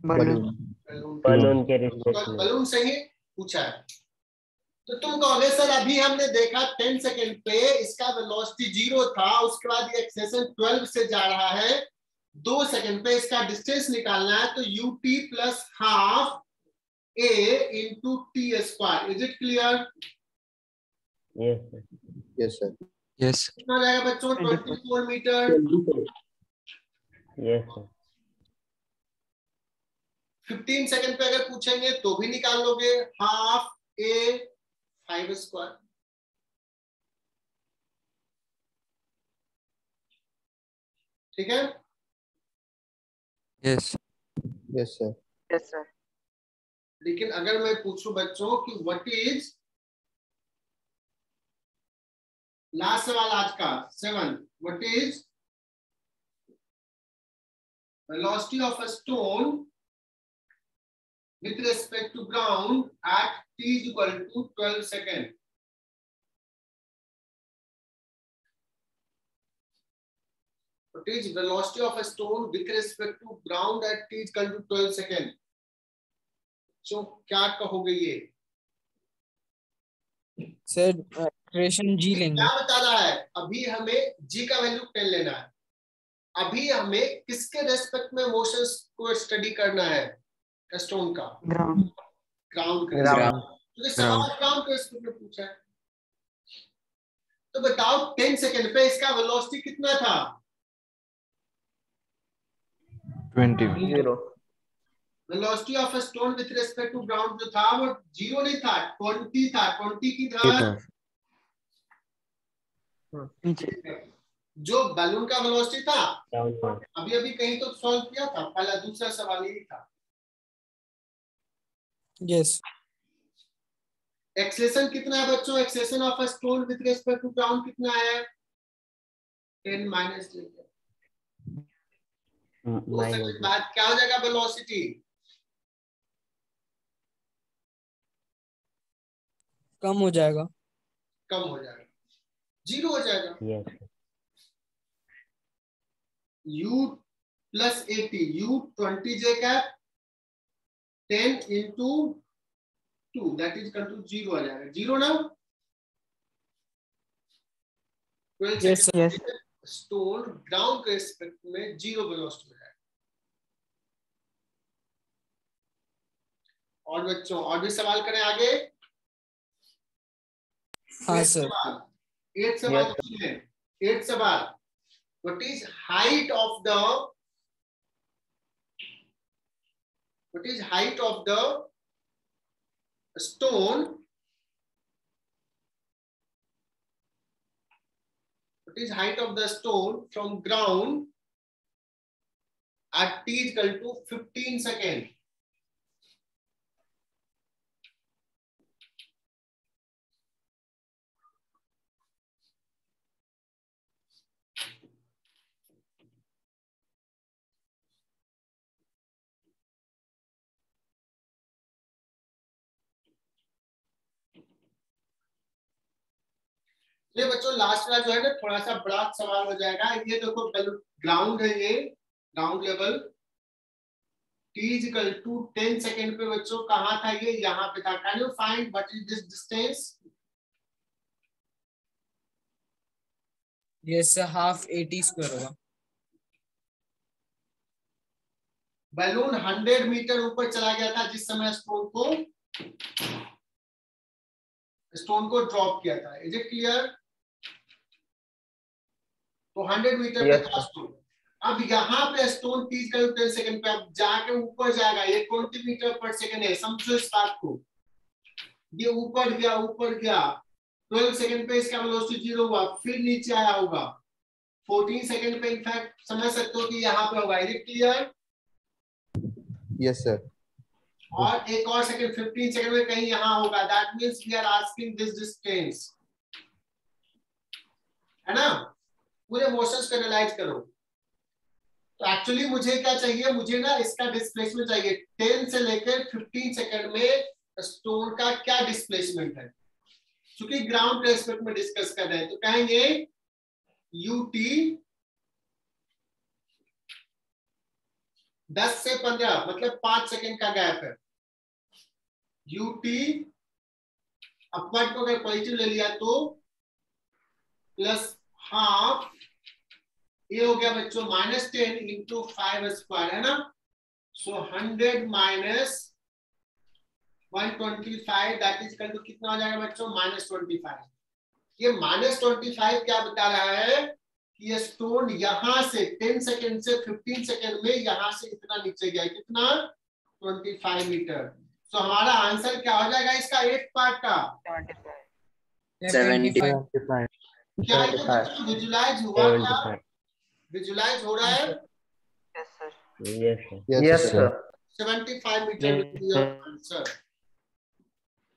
Speaker 2: बलून
Speaker 9: के रिस्पेक्ट में।
Speaker 1: बलून से ही पूछा है। तो तुम कहोगे सर अभी हमने देखा 10 सेकेंड पे इसका वेलोसिटी ज़ीरो था उसके बाद ये एक्सेशन 12 से जा रहा है। दो सेकंड पे इसका डिस्टेंस निकालना है तो u t plus half a into t square is it clear
Speaker 9: yes sir.
Speaker 8: Yes.
Speaker 1: कितना जाएगा बच्चों? Twenty four metre
Speaker 9: yes sir
Speaker 1: fifteen second पे अगर पूछेंगे तो भी निकाल लोगे। हाफ़ ए फाइव स्क्वायर ठीक है?
Speaker 7: yes.
Speaker 8: Yes, sir.
Speaker 2: Yes, sir.
Speaker 1: लेकिन अगर मैं पूछूँ बच्चों कि वट इज़ लास्ट सवाल आज का seven what is velocity of a stone with respect to ground at t is equal to twelve second what is velocity of a stone with respect to ground at t is equal to 12 second. So क्या कहोगे ये?
Speaker 7: Sir, acceleration G लेंगे.
Speaker 1: क्या बता रहा है? अभी हमें g का वैल्यू 10 लेना है। अभी हमें किसके रेस्पेक्ट में मोशंस को स्टडी करना है? स्टोन का।
Speaker 2: ग्राउंड
Speaker 1: ग्राउंड के। क्योंकि सवाल ग्राउंड के रेस्पेक्ट में पूछा है। तो बताओ 10 सेकंड पे इसका वेलोसिटी कितना था?
Speaker 8: 20.
Speaker 9: Zero
Speaker 1: velocity of a stone with respect to ground जो था वो ज़ीरो नहीं था 20 था 20 की था जो बैलून का वेलोसिटी था अभी अभी कहीं तो सॉल्व किया था पहला दूसरा सवाल यही था।
Speaker 7: Yes.
Speaker 1: एक्सेलेशन कितना है बच्चों? Acceleration of a stone with respect to ground कितना है? 10 माइनस बाद क्या हो जाएगा वेलोसिटी
Speaker 7: कम हो जाएगा.
Speaker 1: कम हो जाएगा। ज़ीरो हो जाएगा।
Speaker 9: Yes
Speaker 1: u plus at u twenty j cap ten into two that is equal to zero आ जाएगा। ज़ीरो ना
Speaker 7: Yes, sir.
Speaker 1: स्टोन ग्राउंड के रिस्पेक्ट में ज़ीरो वेलोसिटी हो। जाएगा और बच्चों और भी सवाल करें आगे?
Speaker 7: हाँ सर.
Speaker 1: सवाल एट सवाल एट सवाल। What is height of the what is height of the stone what is height of the stone from ground at t is equal to 15 second ये बच्चों लास्ट वाला जो है ना थोड़ा सा बड़ा सवाल हो जाएगा। ये देखो ग्राउंड है ये ग्राउंड लेवल equal to 10 सेकंड पे बच्चों कहा था ये? यहाँ पे था। Can you find what is this distance
Speaker 7: sir half 80 square होगा।
Speaker 1: बैलून 100 मीटर ऊपर चला गया था जिस समय स्टोन को स्टोन को ड्रॉप किया था। इज़ इट क्लियर तो 100 मीटर
Speaker 9: Yes,
Speaker 1: पे था स्टोन अब यहाँ पे स्टोन तीस टेन सेकंड पे अब जाके ऊपर जाएगा। ये ट्वेंटी मीटर पर सेकंड है समझो इस बात को। ये ऊपर गया ऊपर गया। ट्वेल्व सेकंड पे इसका वेलोसिटी ज़ीरो हुआ फिर नीचे आया होगा। फोर्टीन सेकंड पे इनफैक्ट समझ सकते हो कि यहाँ पे होगा। Is clear
Speaker 8: Yes, sir.
Speaker 1: और एक और सेकंड 15 सेकंड में कहीं यहाँ होगा। That means we are asking this distance है ना? पूरे मोशंस को एनालाइज करो। तो एक्चुअली मुझे क्या चाहिए? मुझे ना इसका डिस्प्लेसमेंट चाहिए। 10 से लेकर 15 सेकंड में स्टोन का क्या डिस्प्लेसमेंट है? क्योंकि ग्राउंड रेस्पेक्ट में डिस्कस कर रहे हैं तो कहेंगे यूटी दस से पंद्रह मतलब पाँच सेकेंड का गैप है। यूटी अपवर्ड को अगर पॉजिटिव ले लिया तो प्लस हाफ़ ये हो गया बच्चों minus ten into five square है ना? So hundred minus one twenty five that is to कितना हो जाएगा बच्चों? माइनस ट्वेंटी फाइव ये माइनस ट्वेंटी फाइव क्या बता रहा है? कि ये स्टोन यहाँ से 10 सेकंड से 15 सेकंड में यहाँ से इतना नीचे गया कितना? 25 मीटर सो so, हमारा आंसर क्या हो जाएगा इसका? एट पार्ट का।
Speaker 7: 75
Speaker 1: क्या विजुलाइज हुआ क्या विजुलाइज हो रहा है?
Speaker 2: Yes, sir.
Speaker 9: sir.
Speaker 1: 75 मीटर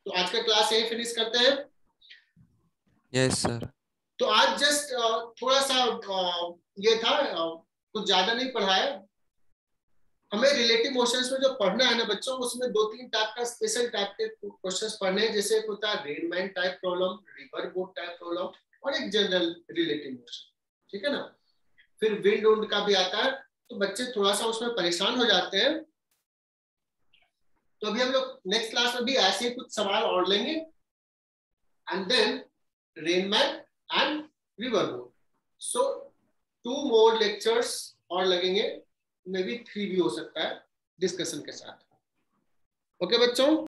Speaker 1: तो आज का क्लास यही फिनिश करते हैं?
Speaker 10: Yes, sir.
Speaker 1: तो आज जस्ट थोड़ा सा ये था कुछ ज़्यादा नहीं पढ़ाया। हमें रिलेटिव मोशंस में जो पढ़ना है ना बच्चों उसमें दो तीन टाइप का स्पेशल टाइप के क्वेश्चंस पढ़ने हैं। जैसे एक होता है rain man type problem river boat type problem और एक जनरल रिलेटिव मोशन ठीक है ना? फिर विंड उंड का भी आता है तो बच्चे थोड़ा सा उसमें परेशान हो जाते हैं। तो अभी हम लोग नेक्स्ट क्लास में भी ऐसे कुछ सवाल और लेंगे। And then rain man and river boat so two more lectures और लगेंगे। मे बी थ्री भी हो सकता है डिस्कशन के साथ। ओके okay, बच्चों?